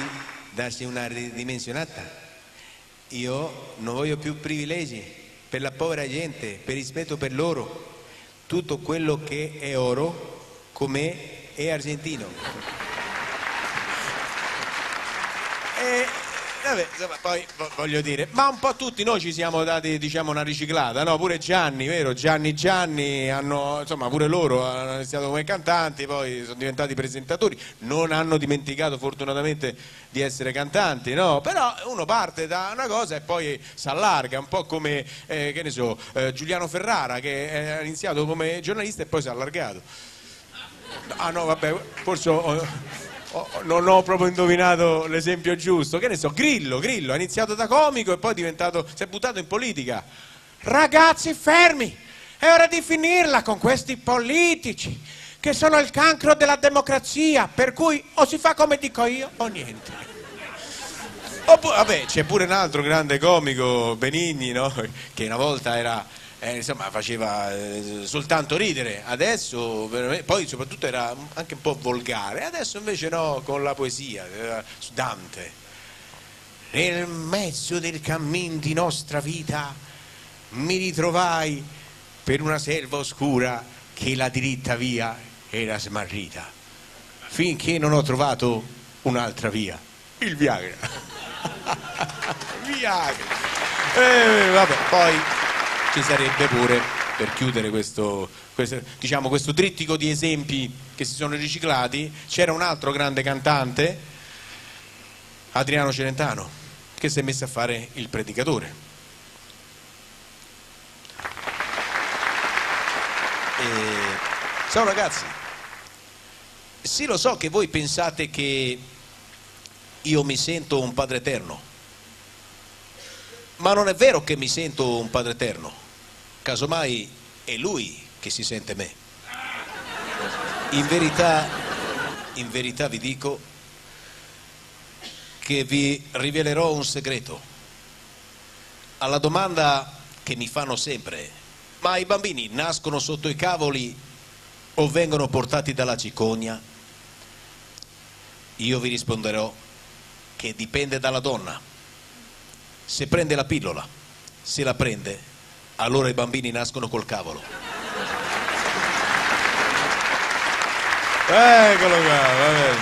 darci una ridimensionata. Io non voglio più privilegi per la povera gente, per rispetto per loro. Tutto quello che è oro, come è argentino. E, vabbè, insomma, poi vo- voglio dire, ma un po' tutti noi ci siamo dati diciamo una riciclata, no? Pure Gianni, vero? Gianni Gianni hanno, insomma, pure loro hanno iniziato come cantanti, poi sono diventati presentatori, non hanno dimenticato fortunatamente di essere cantanti, no? Però uno parte da una cosa e poi si allarga, un po' come, eh, che ne so, eh, Giuliano Ferrara che ha iniziato come giornalista e poi si è allargato. Ah no, vabbè, forse ho- ho- non ho proprio indovinato l'esempio giusto. Che ne so, Grillo, Grillo, ha iniziato da comico e poi è diventato, si è buttato in politica. Ragazzi, fermi! È ora di finirla con questi politici che sono il cancro della democrazia, per cui o si fa come dico io o niente. Oppu- vabbè, c'è pure un altro grande comico, Benigni, no? che una volta era, eh, insomma, faceva eh, soltanto ridere, adesso poi soprattutto era anche un po' volgare, adesso invece no, con la poesia, eh, Dante. Nel mezzo del cammin di nostra vita mi ritrovai per una selva oscura che la diritta via era smarrita, finché non ho trovato un'altra via, il Viagra. (laughs) Viagra. Eh, vabbè, poi ci sarebbe pure, per chiudere questo, questo- diciamo, questo trittico di esempi che si sono riciclati, c'era un altro grande cantante, Adriano Celentano, che si è messo a fare il predicatore. Ciao ragazzi, sì lo so che voi pensate che io mi sento un Padre Eterno, ma non è vero che mi sento un Padre Eterno, casomai è Lui che si sente me. In verità, in verità vi dico che vi rivelerò un segreto. Alla domanda che mi fanno sempre, ma i bambini nascono sotto i cavoli o vengono portati dalla cicogna? Io vi risponderò che dipende dalla donna. Se prende la pillola, se la prende, allora i bambini nascono col cavolo. Eccolo qua, va bene.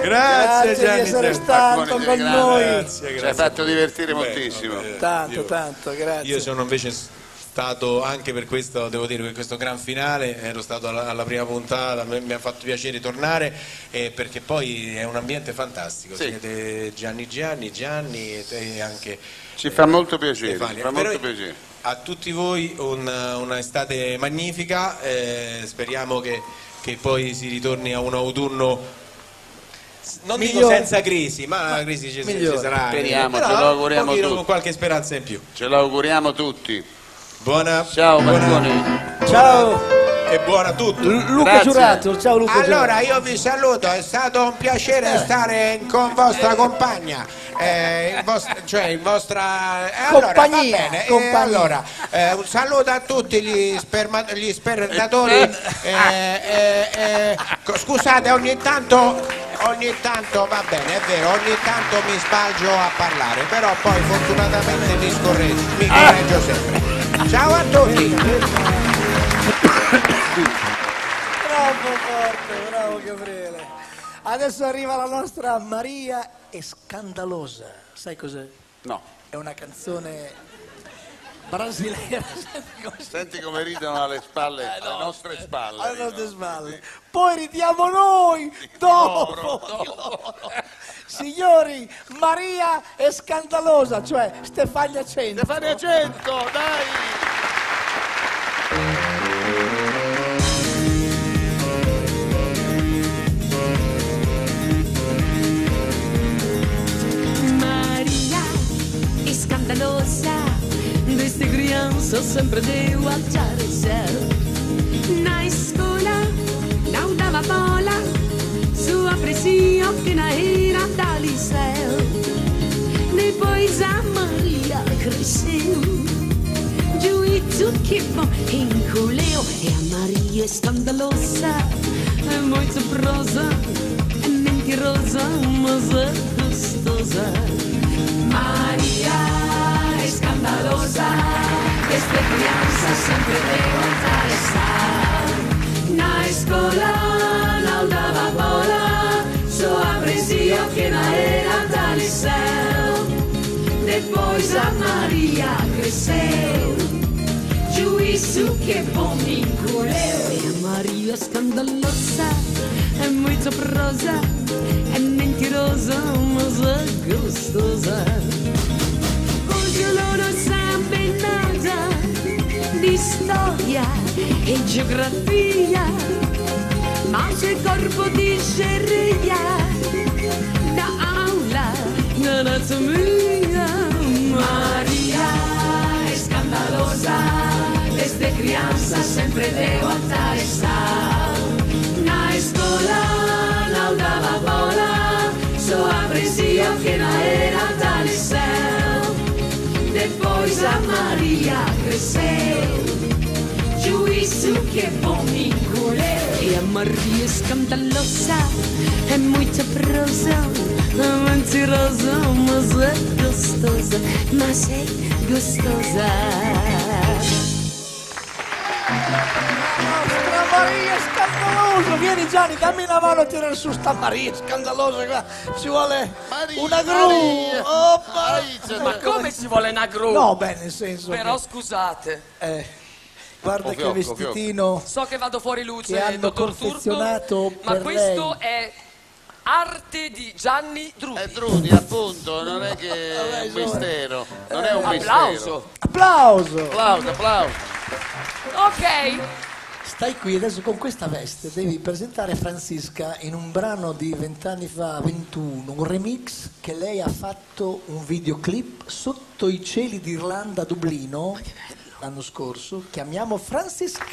Grazie, Grazie di Gianni essere Gianni. stato con noi. Grazie, Ci hai fatto divertire Beh, moltissimo. vabbè, Tanto, io- tanto, grazie. Io sono invece stato anche per questo, devo dire, per questo gran finale, ero stato alla, alla prima puntata, mi, mi ha fatto piacere tornare eh, perché poi è un ambiente fantastico. Sì. Siete Gianni Gianni, Gianni e te anche. Ci fa molto piacere, ci fa molto piacere. A tutti voi un- una estate magnifica, eh, speriamo che, che poi si ritorni a un autunno. Non dico Migliore. senza crisi, ma la crisi ci, ci sarà. Speriamo, ce lo auguriamo un pochino tutti. con qualche speranza in più. Ce l'auguriamo tutti. Buona, Ciao buona- Marconi. Ciao e buona a tutti. Luca Grazie. Giurato, ciao Luca Allora Giurato. io vi saluto, è stato un piacere stare con vostra compagna, eh, in vos- cioè in vostra eh, allora, va Compagnia, bene, eh, compagnia. allora, eh, un saluto a tutti gli, sperma- gli spermatori. eh, eh, eh, co- scusate, ogni tanto, ogni tanto va bene, è vero, ogni tanto mi sbalgio a parlare, però poi fortunatamente mi scorreggio, mi correggio sempre. Ciao a tutti! Bravo forte, bravo Gabriele. Adesso arriva la nostra Maria è scandalosa. Sai cos'è? No. È una canzone brasiliana. Senti come- Senti come ridono alle spalle, alle nostre spalle. alle nostre spalle. Poi ridiamo noi dopo. (laughs) Signori, Maria è scandalosa, cioè Stefania Cento. Stefania 100, dai! Maria escandalosa Desde criança sempre deu alzar o céu Na escola não dava bola Sua pressão que na era da liceu Depois a Maria cresceu Juízo que bom encolheu E a Maria escandalosa. É muito prosa É mentirosa Mas é gostosa Maria escandalosa Desde criança sempre deu a Na escola não dava bola Só que na era da liceu Depois a Maria cresceu. Juízo que bom me E a Maria escandalosa É muito prosa É mentirosa Mas é gostosa Hoje ela não sabe nada De história e geografia. Mas il corpo digeria Da aula di anatomia Maria è scandalosa Desde criança sempre deu a tarefa Na escola não dava bola Só aprecia que na era liceu Depois a Maria cresceu. Juízo que bom me encolheu E a Maria escandalosa É muita prosa É mentirosa Mas é gostosa Mas é gostosa nostra Maria scandalosa. scandaloso, vieni Gianni, dammi una mano a tirare su sta Maria, scandalosa qua. Ci vuole una gru. Maria. Oh, Ma come ci vuole una gru? No, beh, nel senso Però che- scusate. Eh, guarda che fiocco, vestitino So che vado fuori luce, che hanno dottor confezionato Turco, ma questo lei. è arte di Gianni Drudi. È Drudi, appunto, non è che (laughs) è un mistero. Non è un Applauso. mistero. Applauso! Applauso, applauso. Ok. Stai qui adesso con questa veste, devi presentare Francisca in un brano di vent'anni fa, 21, un remix che lei ha fatto un videoclip sotto i cieli d'Irlanda a Dublino l'anno scorso. Chiamiamo Francisca.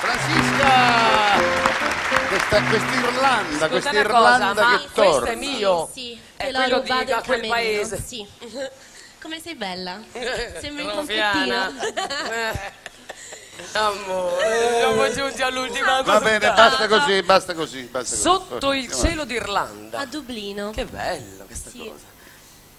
Francisca! Questa, quest'Irlanda, una cosa, che questo è torna. mio. Sì, È te l'ho quello di rubato da quel camerino, paese. Sì. (laughs) Come sei bella? Sembri un confettino. Amore, siamo giunti all'ultima Va bene, basta così, basta così, basta così. Sotto il cielo d'Irlanda. A Dublino. Che bello questa cosa.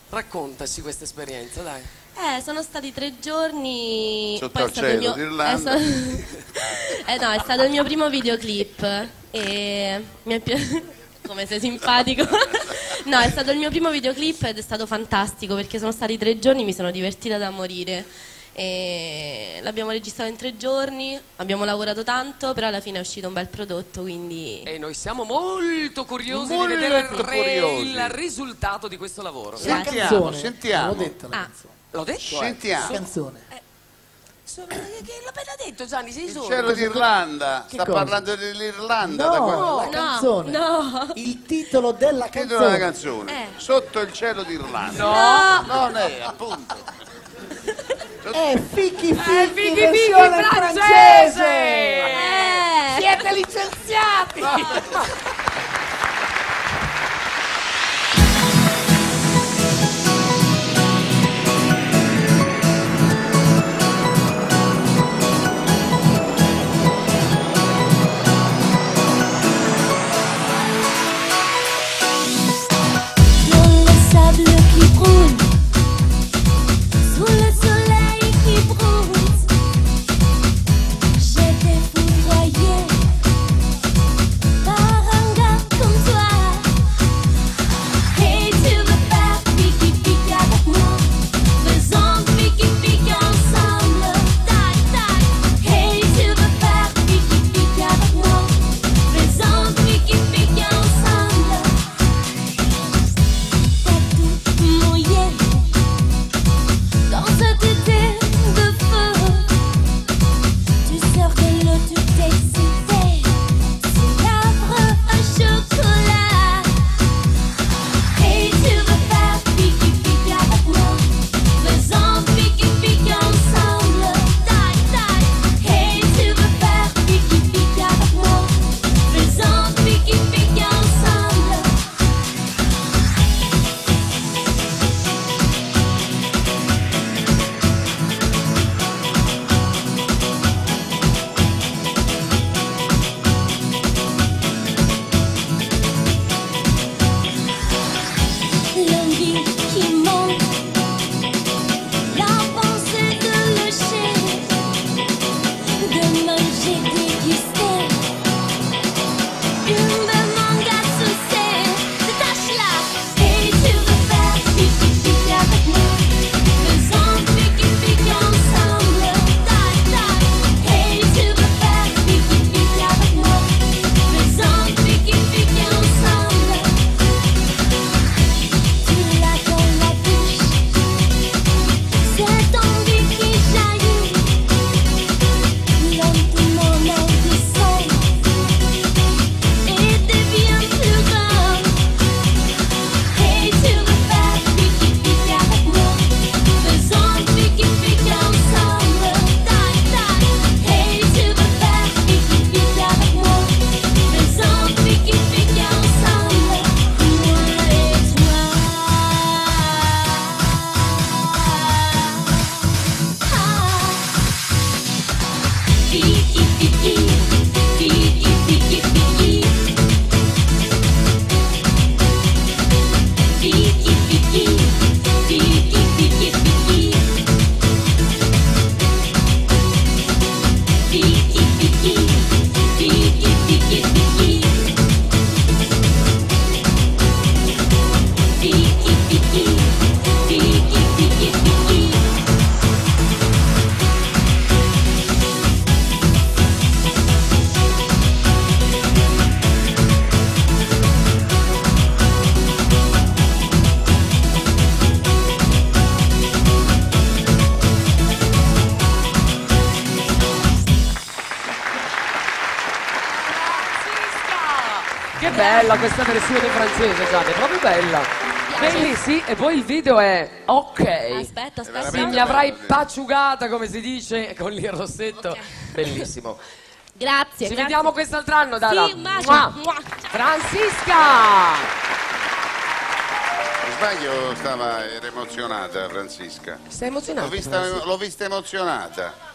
Raccontaci questa esperienza, dai. Eh, sono stati tre giorni. Sotto al cielo mio- d'Irlanda. È stato... (laughs) eh no, è stato il mio primo videoclip e mi è pi- (laughs) come sei simpatico. (laughs) no, è stato il mio primo videoclip ed è stato fantastico perché sono stati tre giorni, mi sono divertita da morire. E l'abbiamo registrato in tre giorni, abbiamo lavorato tanto, però alla fine è uscito un bel prodotto, quindi E noi siamo molto curiosi Molto di vedere il, re- curiosi. il risultato di questo lavoro. Sentiamo, sentiamo. L'ho detta la Ah, canzone. l'ho detto? eh. Sentiamo. Canzone. su- che che l'ho appena detto Gianni, sei Il solo. cielo d'Irlanda, sta cosa? parlando dell'Irlanda. da No, qua- la canzone. no. Il titolo della Il titolo della canzone. canzone, Eh. Sotto il cielo d'Irlanda. No. Non è, appunto. È Fichi Fichi, Eh, Fichi Fichi versione francese! Eh. Siete licenziati! Francese, Gianni, è proprio bella. Belli, sì, e poi il video è ok. Aspetta, aspetta. Sì, mi avrai paciugata, come si dice, con il rossetto. Bellissimo. Grazie. Ci grazie. vediamo quest'altro anno, Dada. Sì, un bacio. Mua. Mua. Francisca! Non sbaglio, stava era emozionata Francisca. Sei emozionata? L'ho vista, l'ho vista emozionata.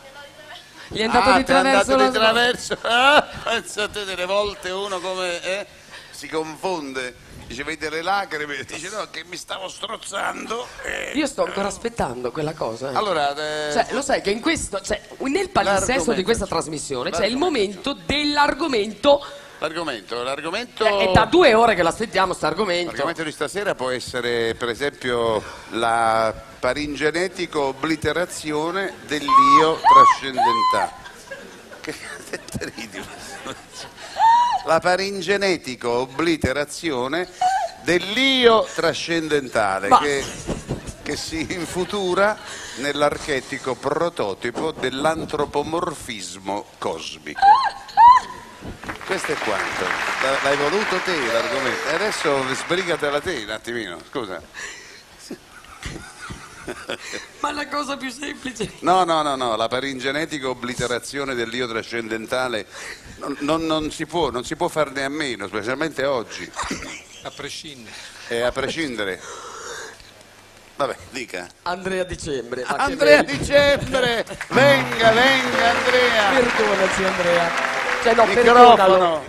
Gli è andato ah, di ti è traverso andato di traverso. (laughs) Ah, pensa a te delle volte uno come eh, si confonde. Dice, vede le lacrime, dice no, che mi stavo strozzando. eh. Io sto ancora aspettando quella cosa. eh. Allora, eh, Cioè, lo sai che in questo, cioè, nel palinsesto L'argomento. di questa trasmissione c'è il momento dell'argomento. l'argomento, l'argomento... Eh, È da due ore che l'aspettiamo, sto argomento. L'argomento di stasera può essere, per esempio, la paringenetico obliterazione dell'io trascendentale. Che te ridi? La paringenetico obliterazione dell'io trascendentale Ma- che, che si infutura nell'archetipo prototipo dell'antropomorfismo cosmico. Questo è quanto. L'hai voluto te l'argomento. E adesso sbrigatela te un attimino, scusa. Ma la cosa più semplice. No, no, no, no, la paringenetica obliterazione dell'io trascendentale non, non- non si può, non si può farne a meno, specialmente oggi. A prescindere. E a prescindere. Vabbè, dica. Andrea Dicembre. Andrea. Dicembre! Venga, venga Andrea! Perdonaci Andrea. Cioè no, Microfono. perdonalo.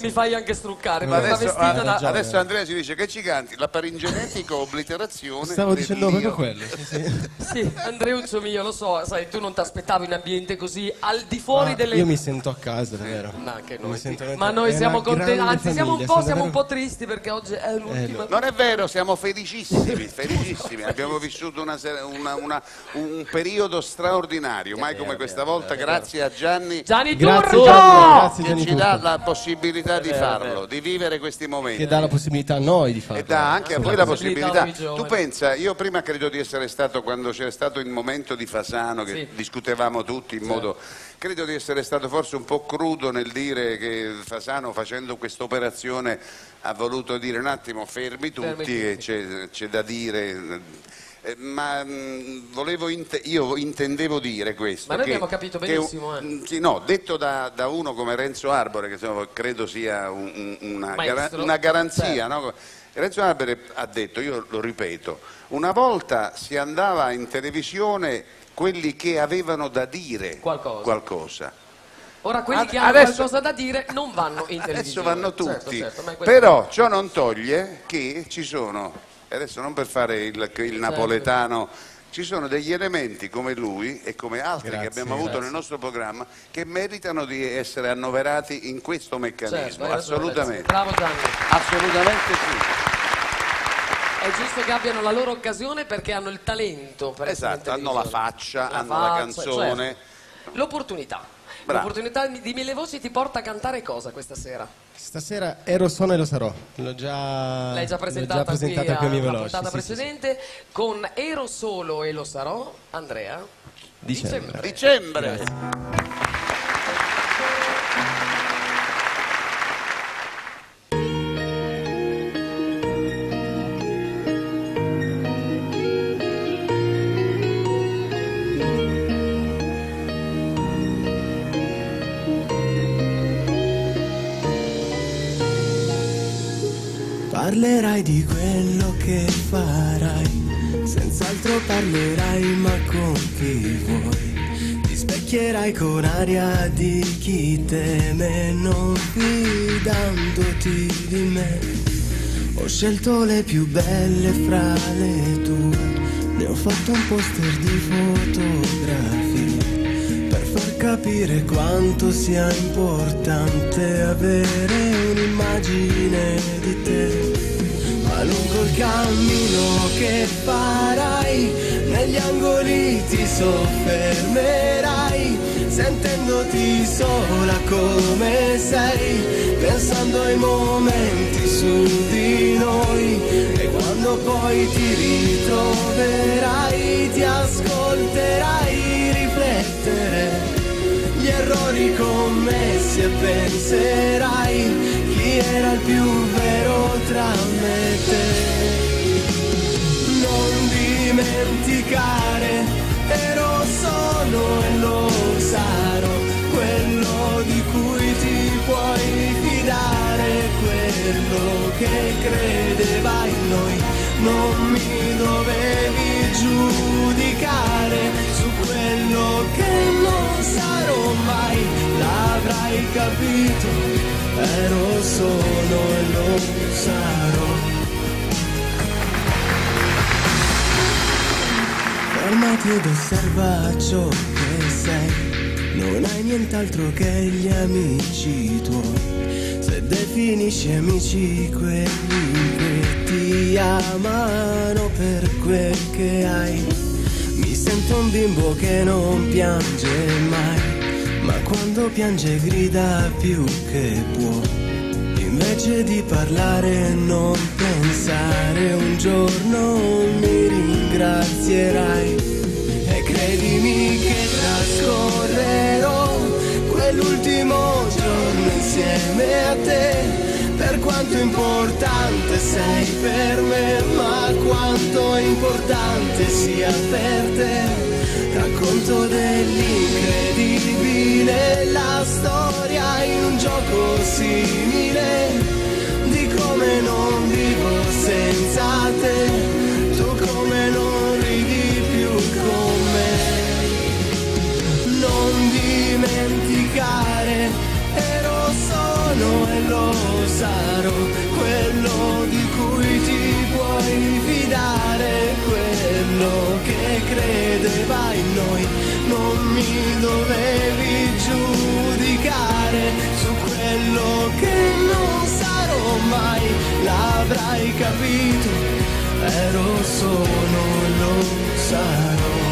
Mi fai anche struccare, ma Adesso, vestita da... adesso Andrea ci dice che ci canti la paringenetica obliterazione Stavo dicendo proprio quello. Sì, sì. (laughs) Sì, Andreuccio mio, lo so, sai, tu non ti aspettavi un ambiente così al di fuori Ma delle... Io mi sento a casa, davvero. Ma anche Mi noi. sento Ma noi siamo contenti, anzi siamo un po', siamo un davvero- po' tristi perché oggi è l'ultima. Non è vero, siamo felicissimi, felicissimi. Abbiamo vissuto una una- una- un periodo straordinario, mai come questa volta, grazie a Gianni, Gianni Grazie, Turco! Gianni, grazie, che Gianni ci dà la possibilità di vero, è farlo, di vivere questi momenti. Che dà la possibilità a noi di farlo. E dà anche a voi la possibilità. possibilità Tu pensa, io prima credo di essere stato, quando c'era stato il momento di Fasano, che Sì. discutevamo tutti in modo... Credo di essere stato forse un po' crudo nel dire che Fasano facendo questa operazione ha voluto dire un attimo fermi tutti, Fermi tutti. c'è, c'è da dire. Eh, ma mh, volevo inte- io intendevo dire questo. Ma noi che- abbiamo capito che- benissimo, eh. mh, sì, no, detto da, da uno come Renzo Arbore, che insomma, credo sia un- un- una, gara- una garanzia, no? Renzo Arbore ha detto, io lo ripeto, una volta si andava in televisione quelli che avevano da dire Qualcosa. qualcosa. Ora quelli Ad- che hanno adesso- qualcosa da dire non vanno in televisione. Adesso vanno tutti, Certo, certo, però ciò non toglie che ci sono, adesso non per fare il, il Certo. napoletano, ci sono degli elementi come lui e come altri Grazie, che abbiamo avuto grazie. nel nostro programma che meritano di essere annoverati in questo meccanismo, Certo, ragione, assolutamente. Bravo Gianni. Assolutamente sì. È giusto che abbiano la loro occasione perché hanno il talento per Esatto, hanno la faccia, La hanno la faccia, canzone. certo. L'opportunità. Bravo. L'opportunità di Mille Voci ti porta a cantare cosa questa sera? Stasera ero, sono e lo sarò. L'ho già, L'hai già l'ho presentata, presentata qui qui a alla puntata sì, sì, sì. precedente con Ero solo e lo sarò, Andrea. Dicembre. Dicembre. Grazie. Parlerai di quello che farai, senz'altro parlerai ma con chi vuoi. Ti specchierai con aria di chi teme, non fidandoti di me. Ho scelto le più belle fra le tue, ne ho fatto un poster di fotografie per far capire quanto sia importante avere un'immagine di te. Ma lungo il cammino che farai, negli angoli ti soffermerai, sentendoti sola come sei, pensando ai momenti su di noi. E quando poi ti ritroverai, ti ascolterai riflettere gli errori commessi e penserai era il più vero tra me e te. Non dimenticare, ero solo e lo sarò, quello di cui ti puoi fidare, quello che credeva in noi. Non mi dovevi giudicare su quello che non sarò mai, l'avrai capito, ero solo e lo sarò. Fermati ed osserva ciò che sei, non hai nient'altro che gli amici tuoi. Se definisci amici quelli che ti amano per quel che hai, mi sento un bimbo che non piange mai, ma quando piange grida più che può. Invece di parlare non pensare. Un giorno mi ringrazierai. E credimi che trascorrerò quell'ultimo giorno insieme a te. Per quanto importante sei per me ma quanto importante sia per te racconto dell'incredibile la storia in un gioco simile. Di come non vivo senza te tu come non ridi più con me. Non dimenticare ero sono e lo sarò quello di cui ti puoi fidare quello che credeva in noi. Non mi dovevi giudicare su quello che non sarò mai. L'avrai capito ero sono e lo sarò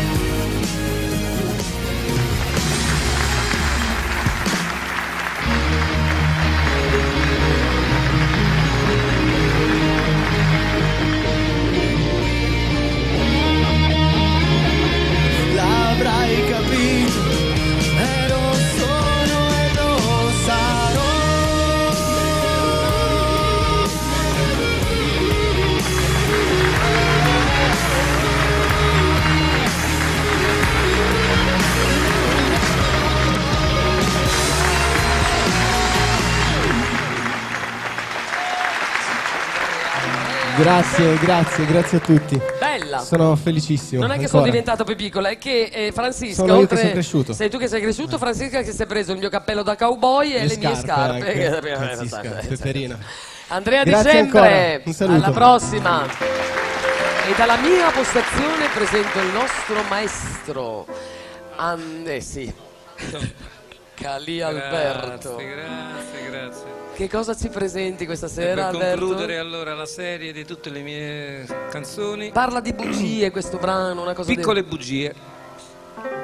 Grazie, grazie, grazie a tutti. Bella. Sono felicissimo. Non è che sono ancora. diventato più piccola, è che eh, Francisca, Sono io che oltre- sono cresciuto. sei tu che sei cresciuto, Francisca che si è preso il mio cappello da cowboy e le, mie scarpe. anche. (laughs) Che- Francisca, Peperina. Andrea Grazie Dicembre, ancora, un saluto. alla prossima. E dalla mia postazione presento il nostro maestro. An- eh sì. (laughs) Cali Alberto. Grazie, grazie, grazie. Che cosa ci presenti questa E sera, per Alberto? concludere allora la serie di tutte le mie canzoni. Parla di bugie questo brano, una cosa Piccole di- bugie,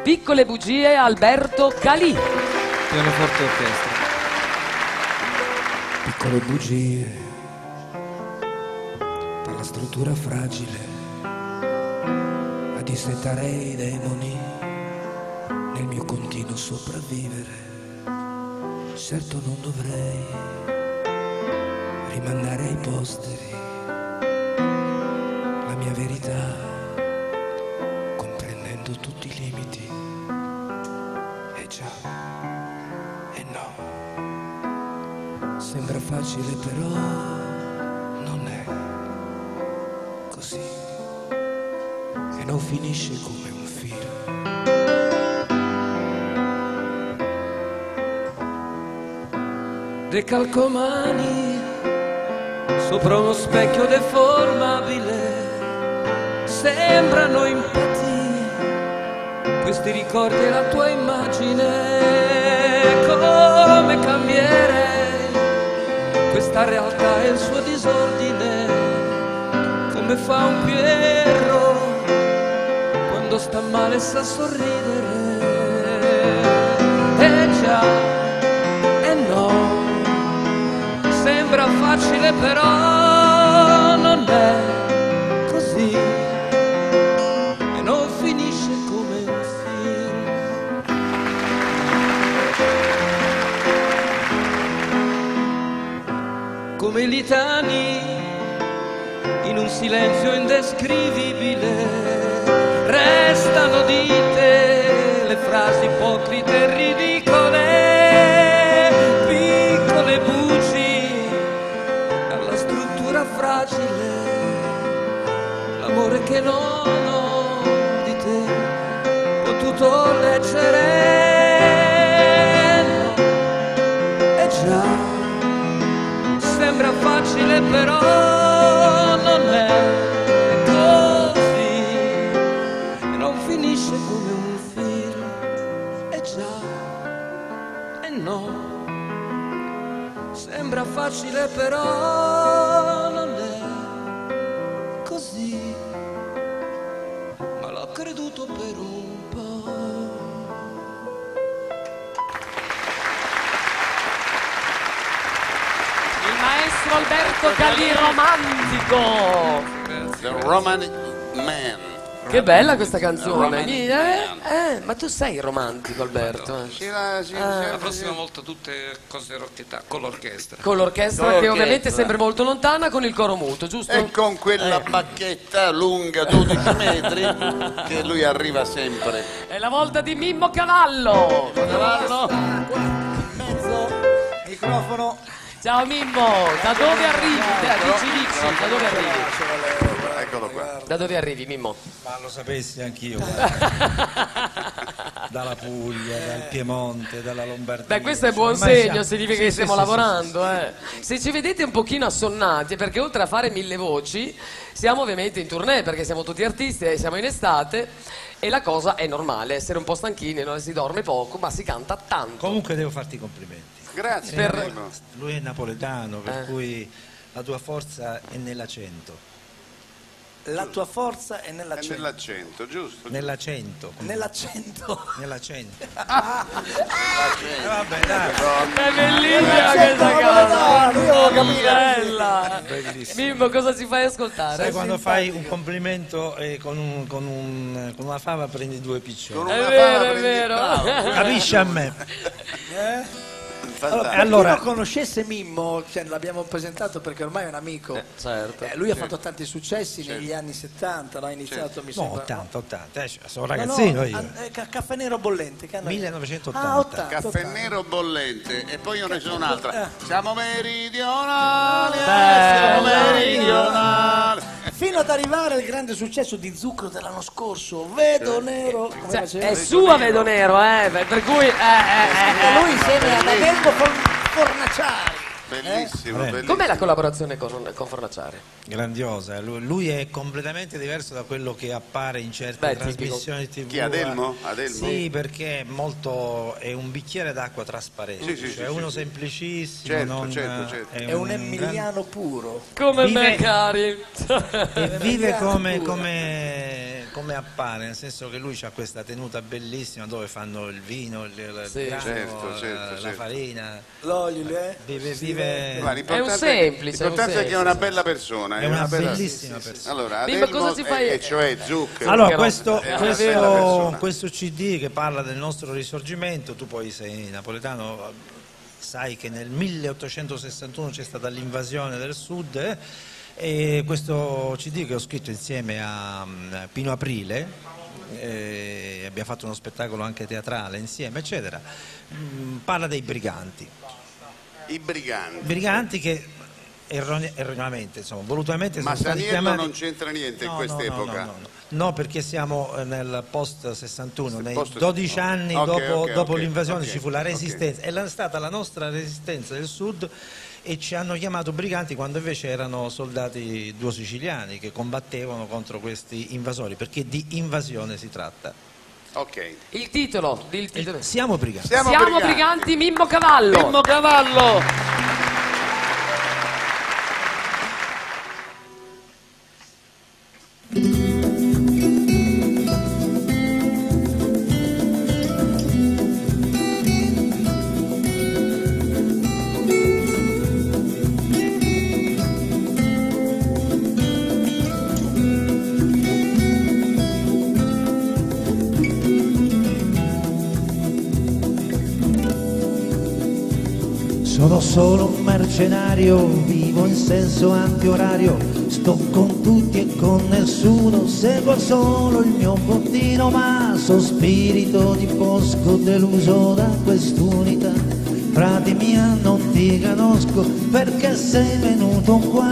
Piccole bugie, Alberto Calì. pianoforte e orchestra. piccole bugie per la struttura fragile a dissettare i demoni nel mio continuo sopravvivere certo non dovrei rimandare ai posteri la mia verità comprendendo tutti i limiti. E già e no. Sembra facile però non è così. E non finisce come un film. dei calcomani sopra uno specchio deformabile sembrano impati questi ricordi e la tua immagine come cambierei questa realtà e il suo disordine. Come fa un Piero quando sta male sa sorridere. E già facile però non è così e non finisce come un film come litani in un silenzio indescrivibile. Restano di te le frasi ipocrite e ridicole, fragile, l'amore che non ho di te potuto leggere. E già, sembra facile però non è così non finisce come un film. E già, e no, sembra facile però creduto per un po'. Il maestro Alberto Calì romantico. The Roman Man. Che bella questa canzone. Eh, eh, ma tu sei romantico Alberto. eh. La prossima volta tutte cose rocchetta con l'orchestra. Con l'orchestra che ovviamente è sempre molto lontana con il coro muto, giusto? E con quella bacchetta lunga 12 metri che lui arriva sempre. È la volta di Mimmo Cavallo. Cavallo. Microfono. Ciao Mimmo, da dove arrivi? Dici dici, da dove arrivi? Eccolo qua. Da dove arrivi Mimmo? Ma lo sapessi anch'io. (laughs) dalla Puglia, dal Piemonte, dalla Lombardia. Beh, questo è buon Ormai segno, siamo- significa sì, che sì, stiamo sì, lavorando. eh. Se ci vedete un pochino assonnati, è perché oltre a fare mille voci, siamo ovviamente in tournée, perché siamo tutti artisti e siamo in estate, e la cosa è normale, essere un po' stanchini, non si dorme poco, ma si canta tanto. Comunque devo farti i complimenti. Grazie. Per- Mimmo. Lui è napoletano, per Eh. cui la tua forza è nell'accento. La tua forza è È nell'accento. nell'accento, giusto? Nell'accento. Nell'accento. Nell'accento. (laughs) Eh, vabbè, dai. È bellissima questa napoletano, io capire. Bella. Bellissimo. Mimmo, cosa ci fai ascoltare? Sai quando fai un complimento e con, un- con un- con una fava prendi due piccioni? È vero, è vero. Capisci a me? Eh? Fantastico. Allora, chi non conoscesse Mimmo, cioè, l'abbiamo presentato perché ormai è un amico. certo. Eh, lui ha fatto tanti successi negli anni 70, no? ha iniziato mi No, sembra. 80, 80, eh, sono No, no, ragazzino io. eh, ca- caffè nero bollente. Che anno è? 1980. Ah, 80, Caffè 80. nero bollente e poi io ne sono un'altra. Eh. Siamo meridionali, eh, siamo meridionali. Fino ad arrivare al grande successo di Zucchero dell'anno scorso, Vedo Nero. come Cioè, è sua Vedo Nero, eh, per cui... eh, eh, eh, lui eh. insieme ad Adelmo Fornaciari. Bellissimo, Vabbè. bellissimo. Com'è la collaborazione con, con Fornaciari? Grandiosa, lui, lui è completamente diverso da quello che appare in certe Beh, tipico. trasmissioni TV. Chi, Adelmo? Adelmo? Sì, perché è molto è un bicchiere d'acqua trasparente, Sì, sì, cioè sì, uno sì. semplicissimo, Certo, non- certo, certo. È un gran- emiliano puro. Come Vive- me, cari. e vive come, come- come appare, nel senso che lui ha questa tenuta bellissima dove fanno il vino, il, il Sì. grano, Certo, la- certo, la certo. farina. L'olio, eh? Vive, vive- Ma È un semplice, L'importante è un è che è una bella persona. È una bella- bellissima persona. Allora, Adelmo, cosa si fa- e, cioè Zucchero. Allora, questo, una questo- questo CD che parla del nostro risorgimento, tu poi sei napoletano, sai che nel 1861 c'è stata l'invasione del sud eh, e questo CD che ho scritto insieme a mm, Pino Aprile, eh, abbiamo fatto uno spettacolo anche teatrale insieme, eccetera, mm, parla dei briganti. I briganti. Briganti che errone- erroneamente, insomma, volutamente Ma sono Saniello chiamati... non c'entra niente in No, quest'epoca. No, no, no, no. No, perché siamo eh, nel post 61, nei post- 12 anni Ok, dopo, ok, dopo ok, l'invasione ci fu la resistenza, è stata la nostra resistenza del sud e ci hanno chiamato briganti quando invece erano soldati duo siciliani che combattevano contro questi invasori, perché di invasione si tratta. Ok. Il titolo, il titolo. Siamo briganti. Siamo, Siamo briganti. briganti Mimmo Cavallo. Mimmo Cavallo. Sono mercenario, vivo in senso antiorario, sto con tutti e con nessuno, seguo solo il mio bottino, ma so spirito di bosco deluso da quest'unità. Frati mia non ti conosco perché sei venuto qua,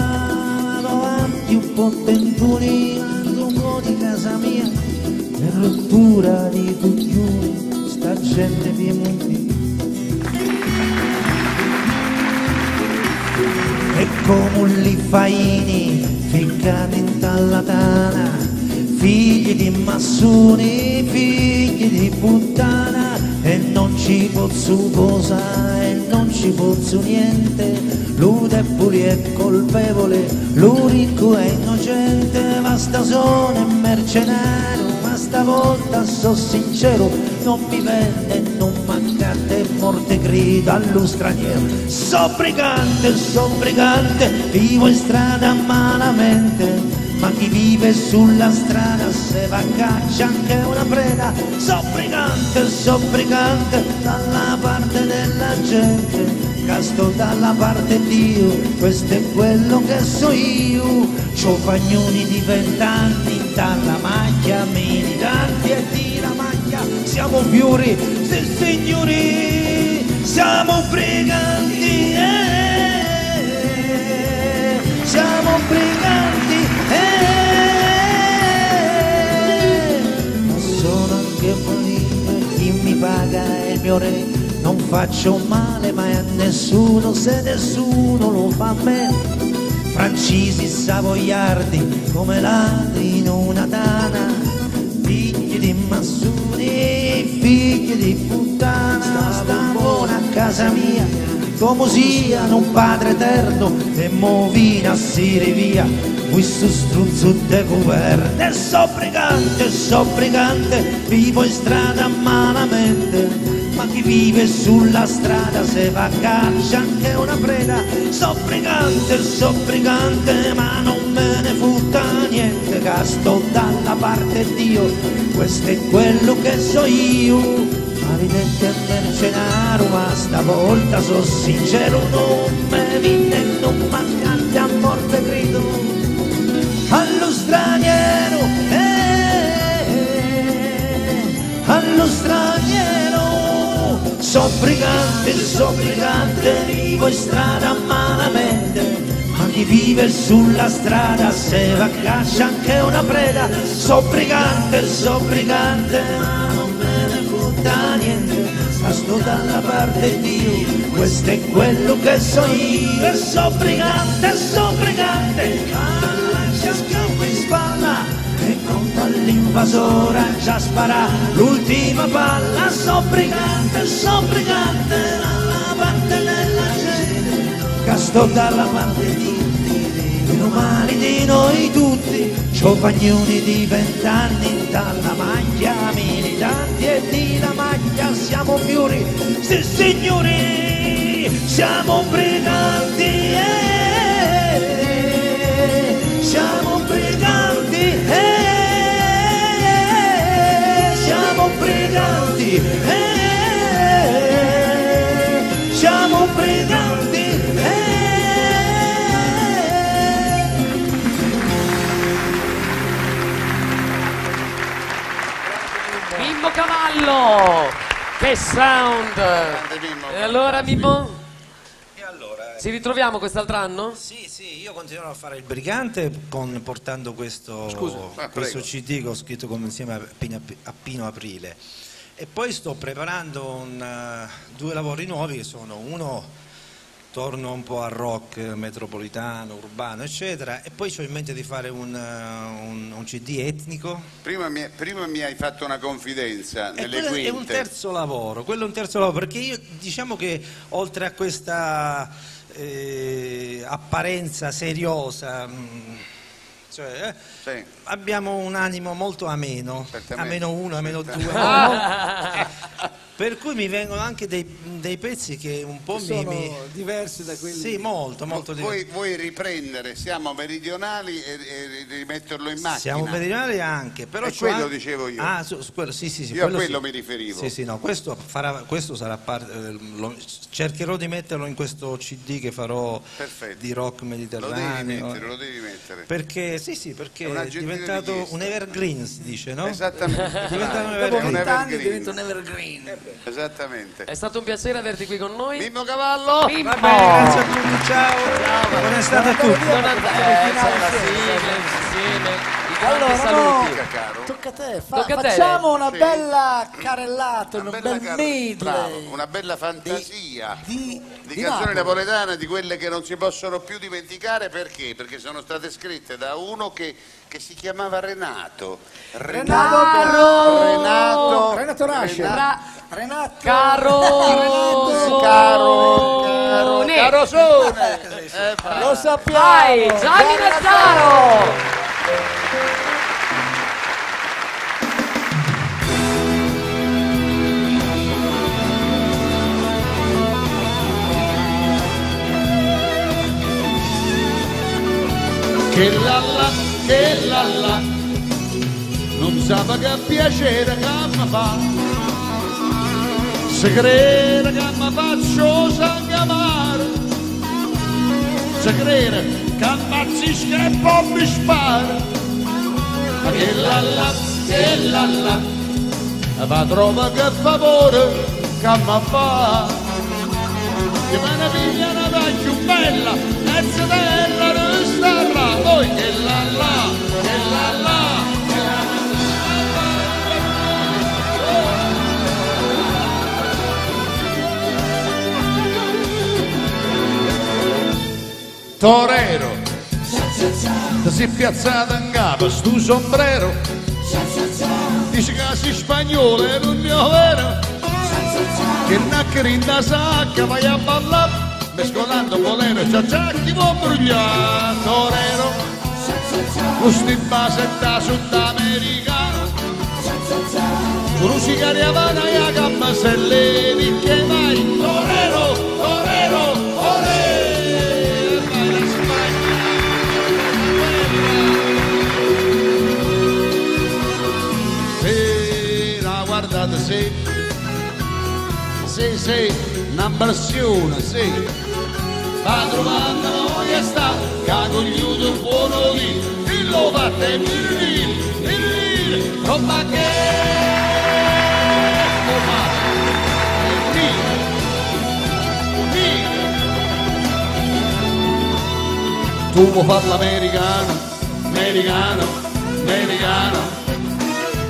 vado avanti un po' tenturi, un po' di casa mia, per rottura di tutti sta gente piemontese. E comulli faini ficcati in tallatana, figli di massoni, figli di puttana, e non ci posso cosa e non ci posso niente, lui debole è colpevole, lui è innocente, ma sta sono è mercenario, ma stavolta so sincero, non mi vende, non mancate, morte grida allo straniero. So brigante, so brigante, vivo in strada malamente, ma chi vive sulla strada se va a caccia anche una preda. So brigante, so brigante, dalla parte della gente. Casto dalla parte di Dio, questo è quello che so io. C'ho fagnoni di vent'anni, dalla maglia, militanti e di. Siamo fiori, sì signori, siamo briganti, eh, siamo briganti, eh, ma sono anche felice, chi mi paga è il mio re, non faccio male mai a nessuno, se nessuno lo fa a me. Francesi savoiardi come ladri in una tana, figli di puttana, sta buona a casa mia, come sia un padre eterno, e movina si rivia, questo struzzo de governo, e so brigante, so brigante, vivo in strada malamente, ma chi vive sulla strada se va a caccia anche una preda, so brigante, so brigante, ma non me ne frutta niente, gasto dalla parte di Dio, questo è quello che so io. Maledetti a mercenario, ma stavolta so sincero, non me vinne, non mancante a morte grido, allo straniero, eh, allo straniero, so brigante, so brigante, vivo in strada malamente, ma chi vive sulla strada se va caccia anche una preda, so brigante, so brigante, ma non sto dalla parte di Dio, questo è quello che so io, e so brigante, so brigante, lancia scappo in spalla, e conta all'invasore a già spara l'ultima palla, so brigante, so brigante, dalla parte della gente, casto dalla parte di Dio, meno male di noi tutti, c'ho fagnoni di vent'anni, dalla maglia militanti e di la maglia siamo fiori, sì signori, siamo briganti, eh, siamo briganti, eh, siamo briganti, eh, siamo briganti, Mimmo Cavallo! Che sound! E allora Mimmo? Ci ritroviamo quest'altro anno? Sì, sì, io continuerò a fare il brigante con- portando questo, Scusa, ah, questo prego. CD che ho scritto come insieme a Pino, a Pino Aprile. E poi sto preparando un, eh, due lavori nuovi che sono uno torno un po' al rock metropolitano, urbano, eccetera, e poi ho in mente di fare un, eh, un- un CD etnico. Prima mi, prima mi hai fatto una confidenza E nelle quello è un quinte. terzo lavoro, quello è un terzo lavoro, perché io diciamo che oltre a questa eh, apparenza seriosa, mh, Cioè, eh, Sì. abbiamo un animo molto ameno, Certamente. ameno uno, ameno (laughs) due. Ah. Per cui mi vengono anche dei, dei pezzi che un po' mi, Sono mi- diversi da quelli. Sì, molto, molto diversi. Vuoi, vuoi riprendere Siamo meridionali e, e rimetterlo in macchina? Siamo meridionali anche, però E quello anche- dicevo io. Ah, su, su quello, sì, sì, sì. Io a quello quello sì. mi riferivo. Sì, sì, no, questo, farà- questo sarà parte, eh, lo- cercherò di metterlo in questo CD che farò Perfetto. di rock Lo devi mediterraneo. mettere, lo devi mettere. Perché sì, sì, perché È una diventato un evergreen, si dice, no? Esattamente. È diventato un Dopo evergreen. un Vent'anni evergreen. diventa un evergreen. Esattamente. È stato un piacere averti qui con noi. Mimmo Cavallo. Mimmo. Grazie a tutti, ciao. Buona estate a tutti. I grandi Allora, saluti. Caro. Tocca a te, fa- Tocca a te. facciamo una Sì. bella carrellata, un Una bel bella car- medley. bravo, una bella fantasia di, di di canzoni napoletane di quelle che non si possono più dimenticare perché? Perché sono state scritte da uno che, che si chiamava Renato. Renato Renato Renato Rasce. Renato- Renato Caro Renato caro caro Ne. carosone Eh. Lo sappiamo. Vai, Gianni Nazzaro! che lalla che lalla non sa che piacere che mi fa. Se crede che mi faccio sangamare se crede che ammazzisca e poi mi spara. Ma che lalla che lalla ma trova che favore che mi fa. Che me ne piglia vecchia bella mezza terra resta là poi che lalla che lalla che Torero, ti sei piazzato in capo stu sombrero, dici che sei spagnolo e non mio vero, che nacchere in da sacca vai a ballare, mescolando bolero e ciacciacchi vuoi brugliare, torero, gusti in base da sudamericano, Rusicari Havana e a gamma se levi che vai, torero, torero, Sera, guardate, sì, sì, sì, una passione, sì, trovando noi e sta, cagogliuto buono lì, e lo fate mirri, mirri, roba che. Tu vuoi fare l'americano, americano, americano,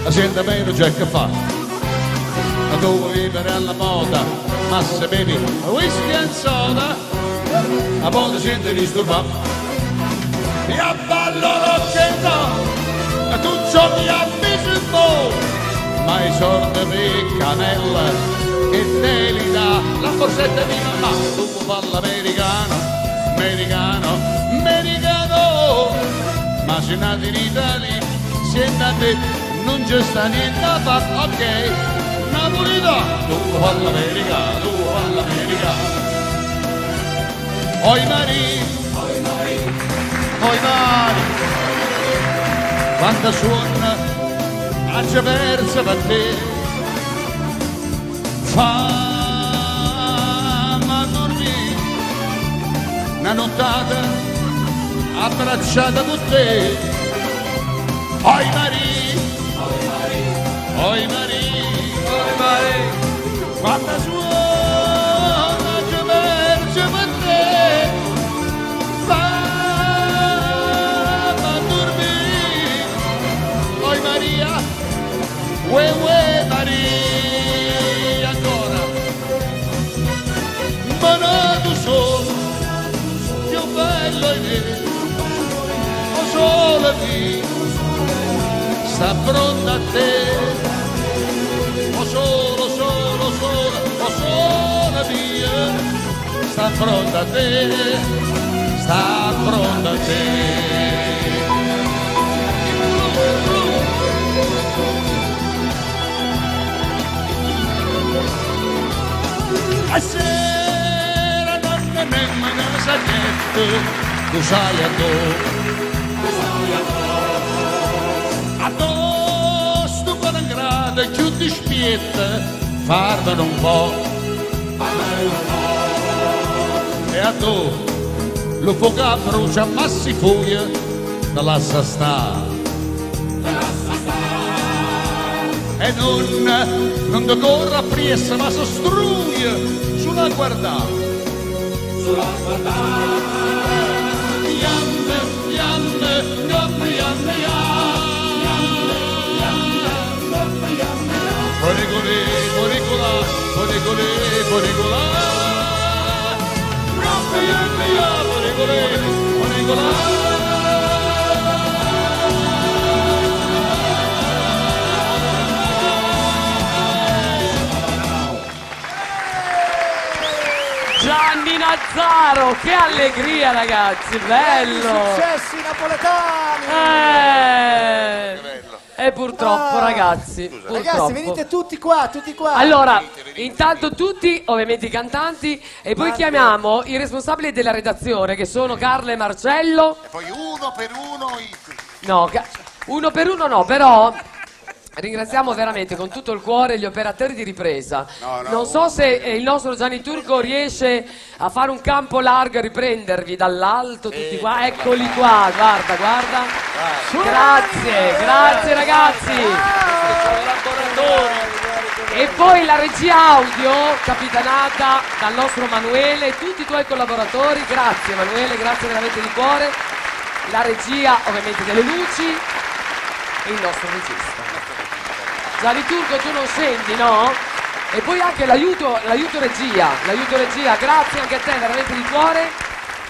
la gente meno c'è che fa. Ma tu vuoi vivere alla moda, ma se bevi whisky e soda, a volte gente disturba. E a ballo non c'è no, e tu giochi a bisogno, ma i sordi di canella che te li dà la borsetta di mamma. Tu vuoi fare l'americano, americano, americano, ma se nati in Italia, siete a te, non c'è sta niente da fare, ok, napolitano, tu vuoi fare l'americano, tu vuoi fare l'americano. Oi Mari, oi Mari, oi Mari, quando suona a persa per te, fammi dormire, una nottata abbracciata con te, oi Mari, oi Mari, oi Mari, oi Mari, quando suona ue ue Maria ancora, ma non tu solo, più bello è te, o solo lì, sta pronta a te, o solo, solo, solo, o solo mia, sta pronta a te, sta pronta a te. A sera non ne nemmeno sa niente, tu sai a dove. A dove sto con grado e giù di spietta, farmelo un po'. E a dove lo fuoco brucia ma si fuia, te lascia stare. E non, non ti appresso ma sostruia sulla guardare. Sulla guardare. Piante, piante, piante, piante, Poricoli, poricola, poricoli, poricola. Piante, poricoli, poricola. Gianni Nazzaro, che allegria ragazzi, bello! Successi napoletani! Eh, e purtroppo Ah. ragazzi, Ragazzi, purtroppo. venite tutti qua, tutti qua. Allora, intanto tutti, ovviamente i cantanti, e poi Guarda. chiamiamo i responsabili della redazione che sono Carla e Marcello. Poi uno per uno i- No, uno per uno no, però ringraziamo veramente con tutto il cuore gli operatori di ripresa. No, no. Non so se eh, il nostro Gianni Turco riesce a fare un campo largo e riprendervi dall'alto tutti qua. Eccoli qua, guarda, guarda. Grazie, grazie ragazzi. E poi la regia audio capitanata dal nostro Emanuele e tutti i tuoi collaboratori. Grazie Emanuele, grazie veramente di cuore. La regia ovviamente delle luci e il nostro regista. Gianni Turco tu non scendi, no? E poi anche l'aiuto, l'aiuto regia, l'aiuto regia, grazie anche a te veramente di cuore.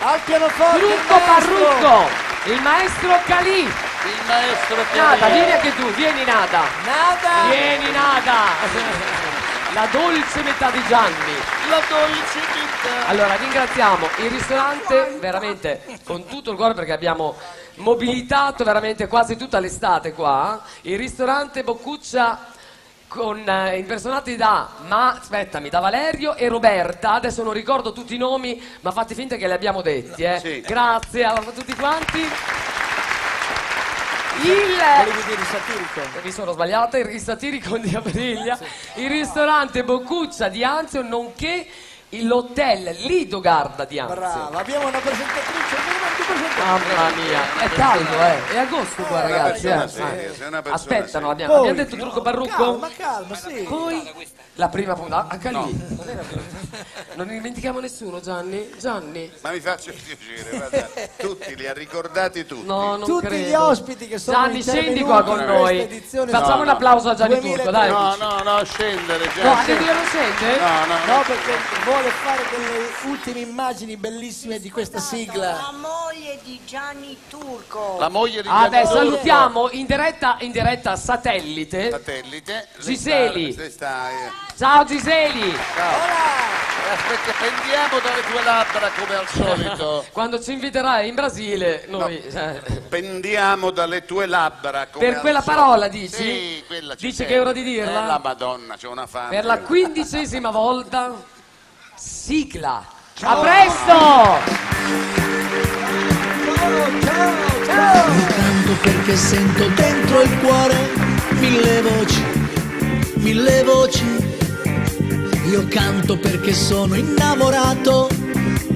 Al pianoforte maestro. Parrucco, il maestro Calì. Il maestro Nada, vieni anche tu, vieni Nada. Nada. Vieni Nada. La dolce metà di Gianni. La dolce vita. Allora, ringraziamo il ristorante veramente con tutto il cuore perché abbiamo mobilitato veramente quasi tutta l'estate qua. Il ristorante Boccuccia con, eh, impersonati da, ma aspettami, da Valerio e Roberta. Adesso non ricordo tutti i nomi, ma fate finta che li abbiamo detti. Eh. Sì. Grazie a tutti quanti. Il dire satirico. mi sono sbagliata, il satirico di Aprilia, il ristorante Boccuccia di Anzio, nonché l'hotel Lido Garda di Anzio. Brava, abbiamo una presentatrice. Mamma mia, è caldo, eh. È agosto qua, una ragazzi. persona eh. seria, sei una persona Aspettano, abbiamo detto trucco parrucco? Calma, calma, sì. Poi la prima puntata, anche lì. Non era. Non dimentichiamo nessuno, Gianni? Gianni? Ma mi faccia piacere, guarda, tutti li ha ricordati tutti. No, non Tutti credo. gli ospiti che sono Gianni, scendi intervenuti qua con in noi. edizione Facciamo No, un no. applauso a Gianni Turco, dai. No, no, no, scendere. No, anche tu non scende? No, no, No, no. perché vuole fare delle ultime immagini bellissime di questa La sigla. moglie di Gianni Turco. La moglie di Ah, beh, Gianni Turco, salutiamo in diretta, in diretta satellite. satellite. lei Giseli. sta- lei sta, eh, Ciao Giseli! Aspetta, pendiamo dalle tue labbra come al solito. (laughs) Quando ci inviterai in Brasile, noi... eh, Pendiamo dalle tue labbra come Per al quella solito. parola, dici? Sì, quella ci Dici serve. che è ora di dirla? Eh, la Madonna, c'è una fame. per la quindicesima volta, sigla. A presto! Io canto perché sento dentro il cuore mille voci, mille voci. Io canto perché sono innamorato,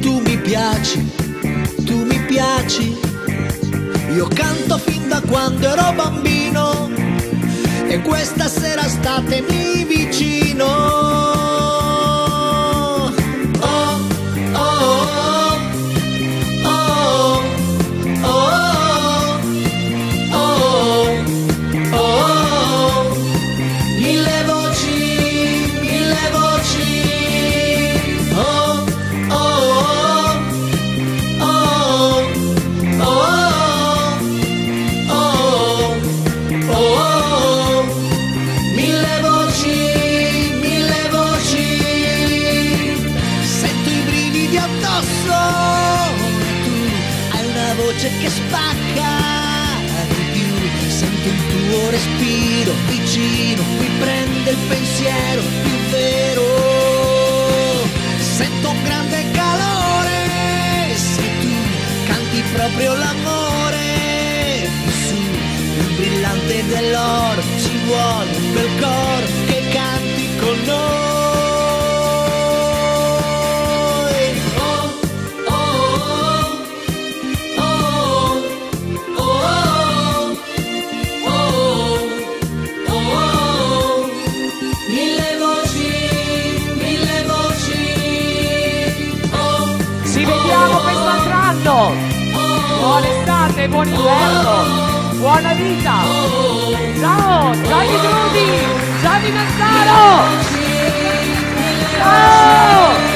tu mi piaci, tu mi piaci. Io canto fin da quando ero bambino e questa sera statemi vicino. Pensiero più vero. sento un grande calore se tu canti proprio l'amore su il brillante dell'oro ci vuole quel coro che canti con noi Buona estate, buon inverno! Buona vita! Ciao! Gianni Trudi! Gianni Mazzaro! Ciao!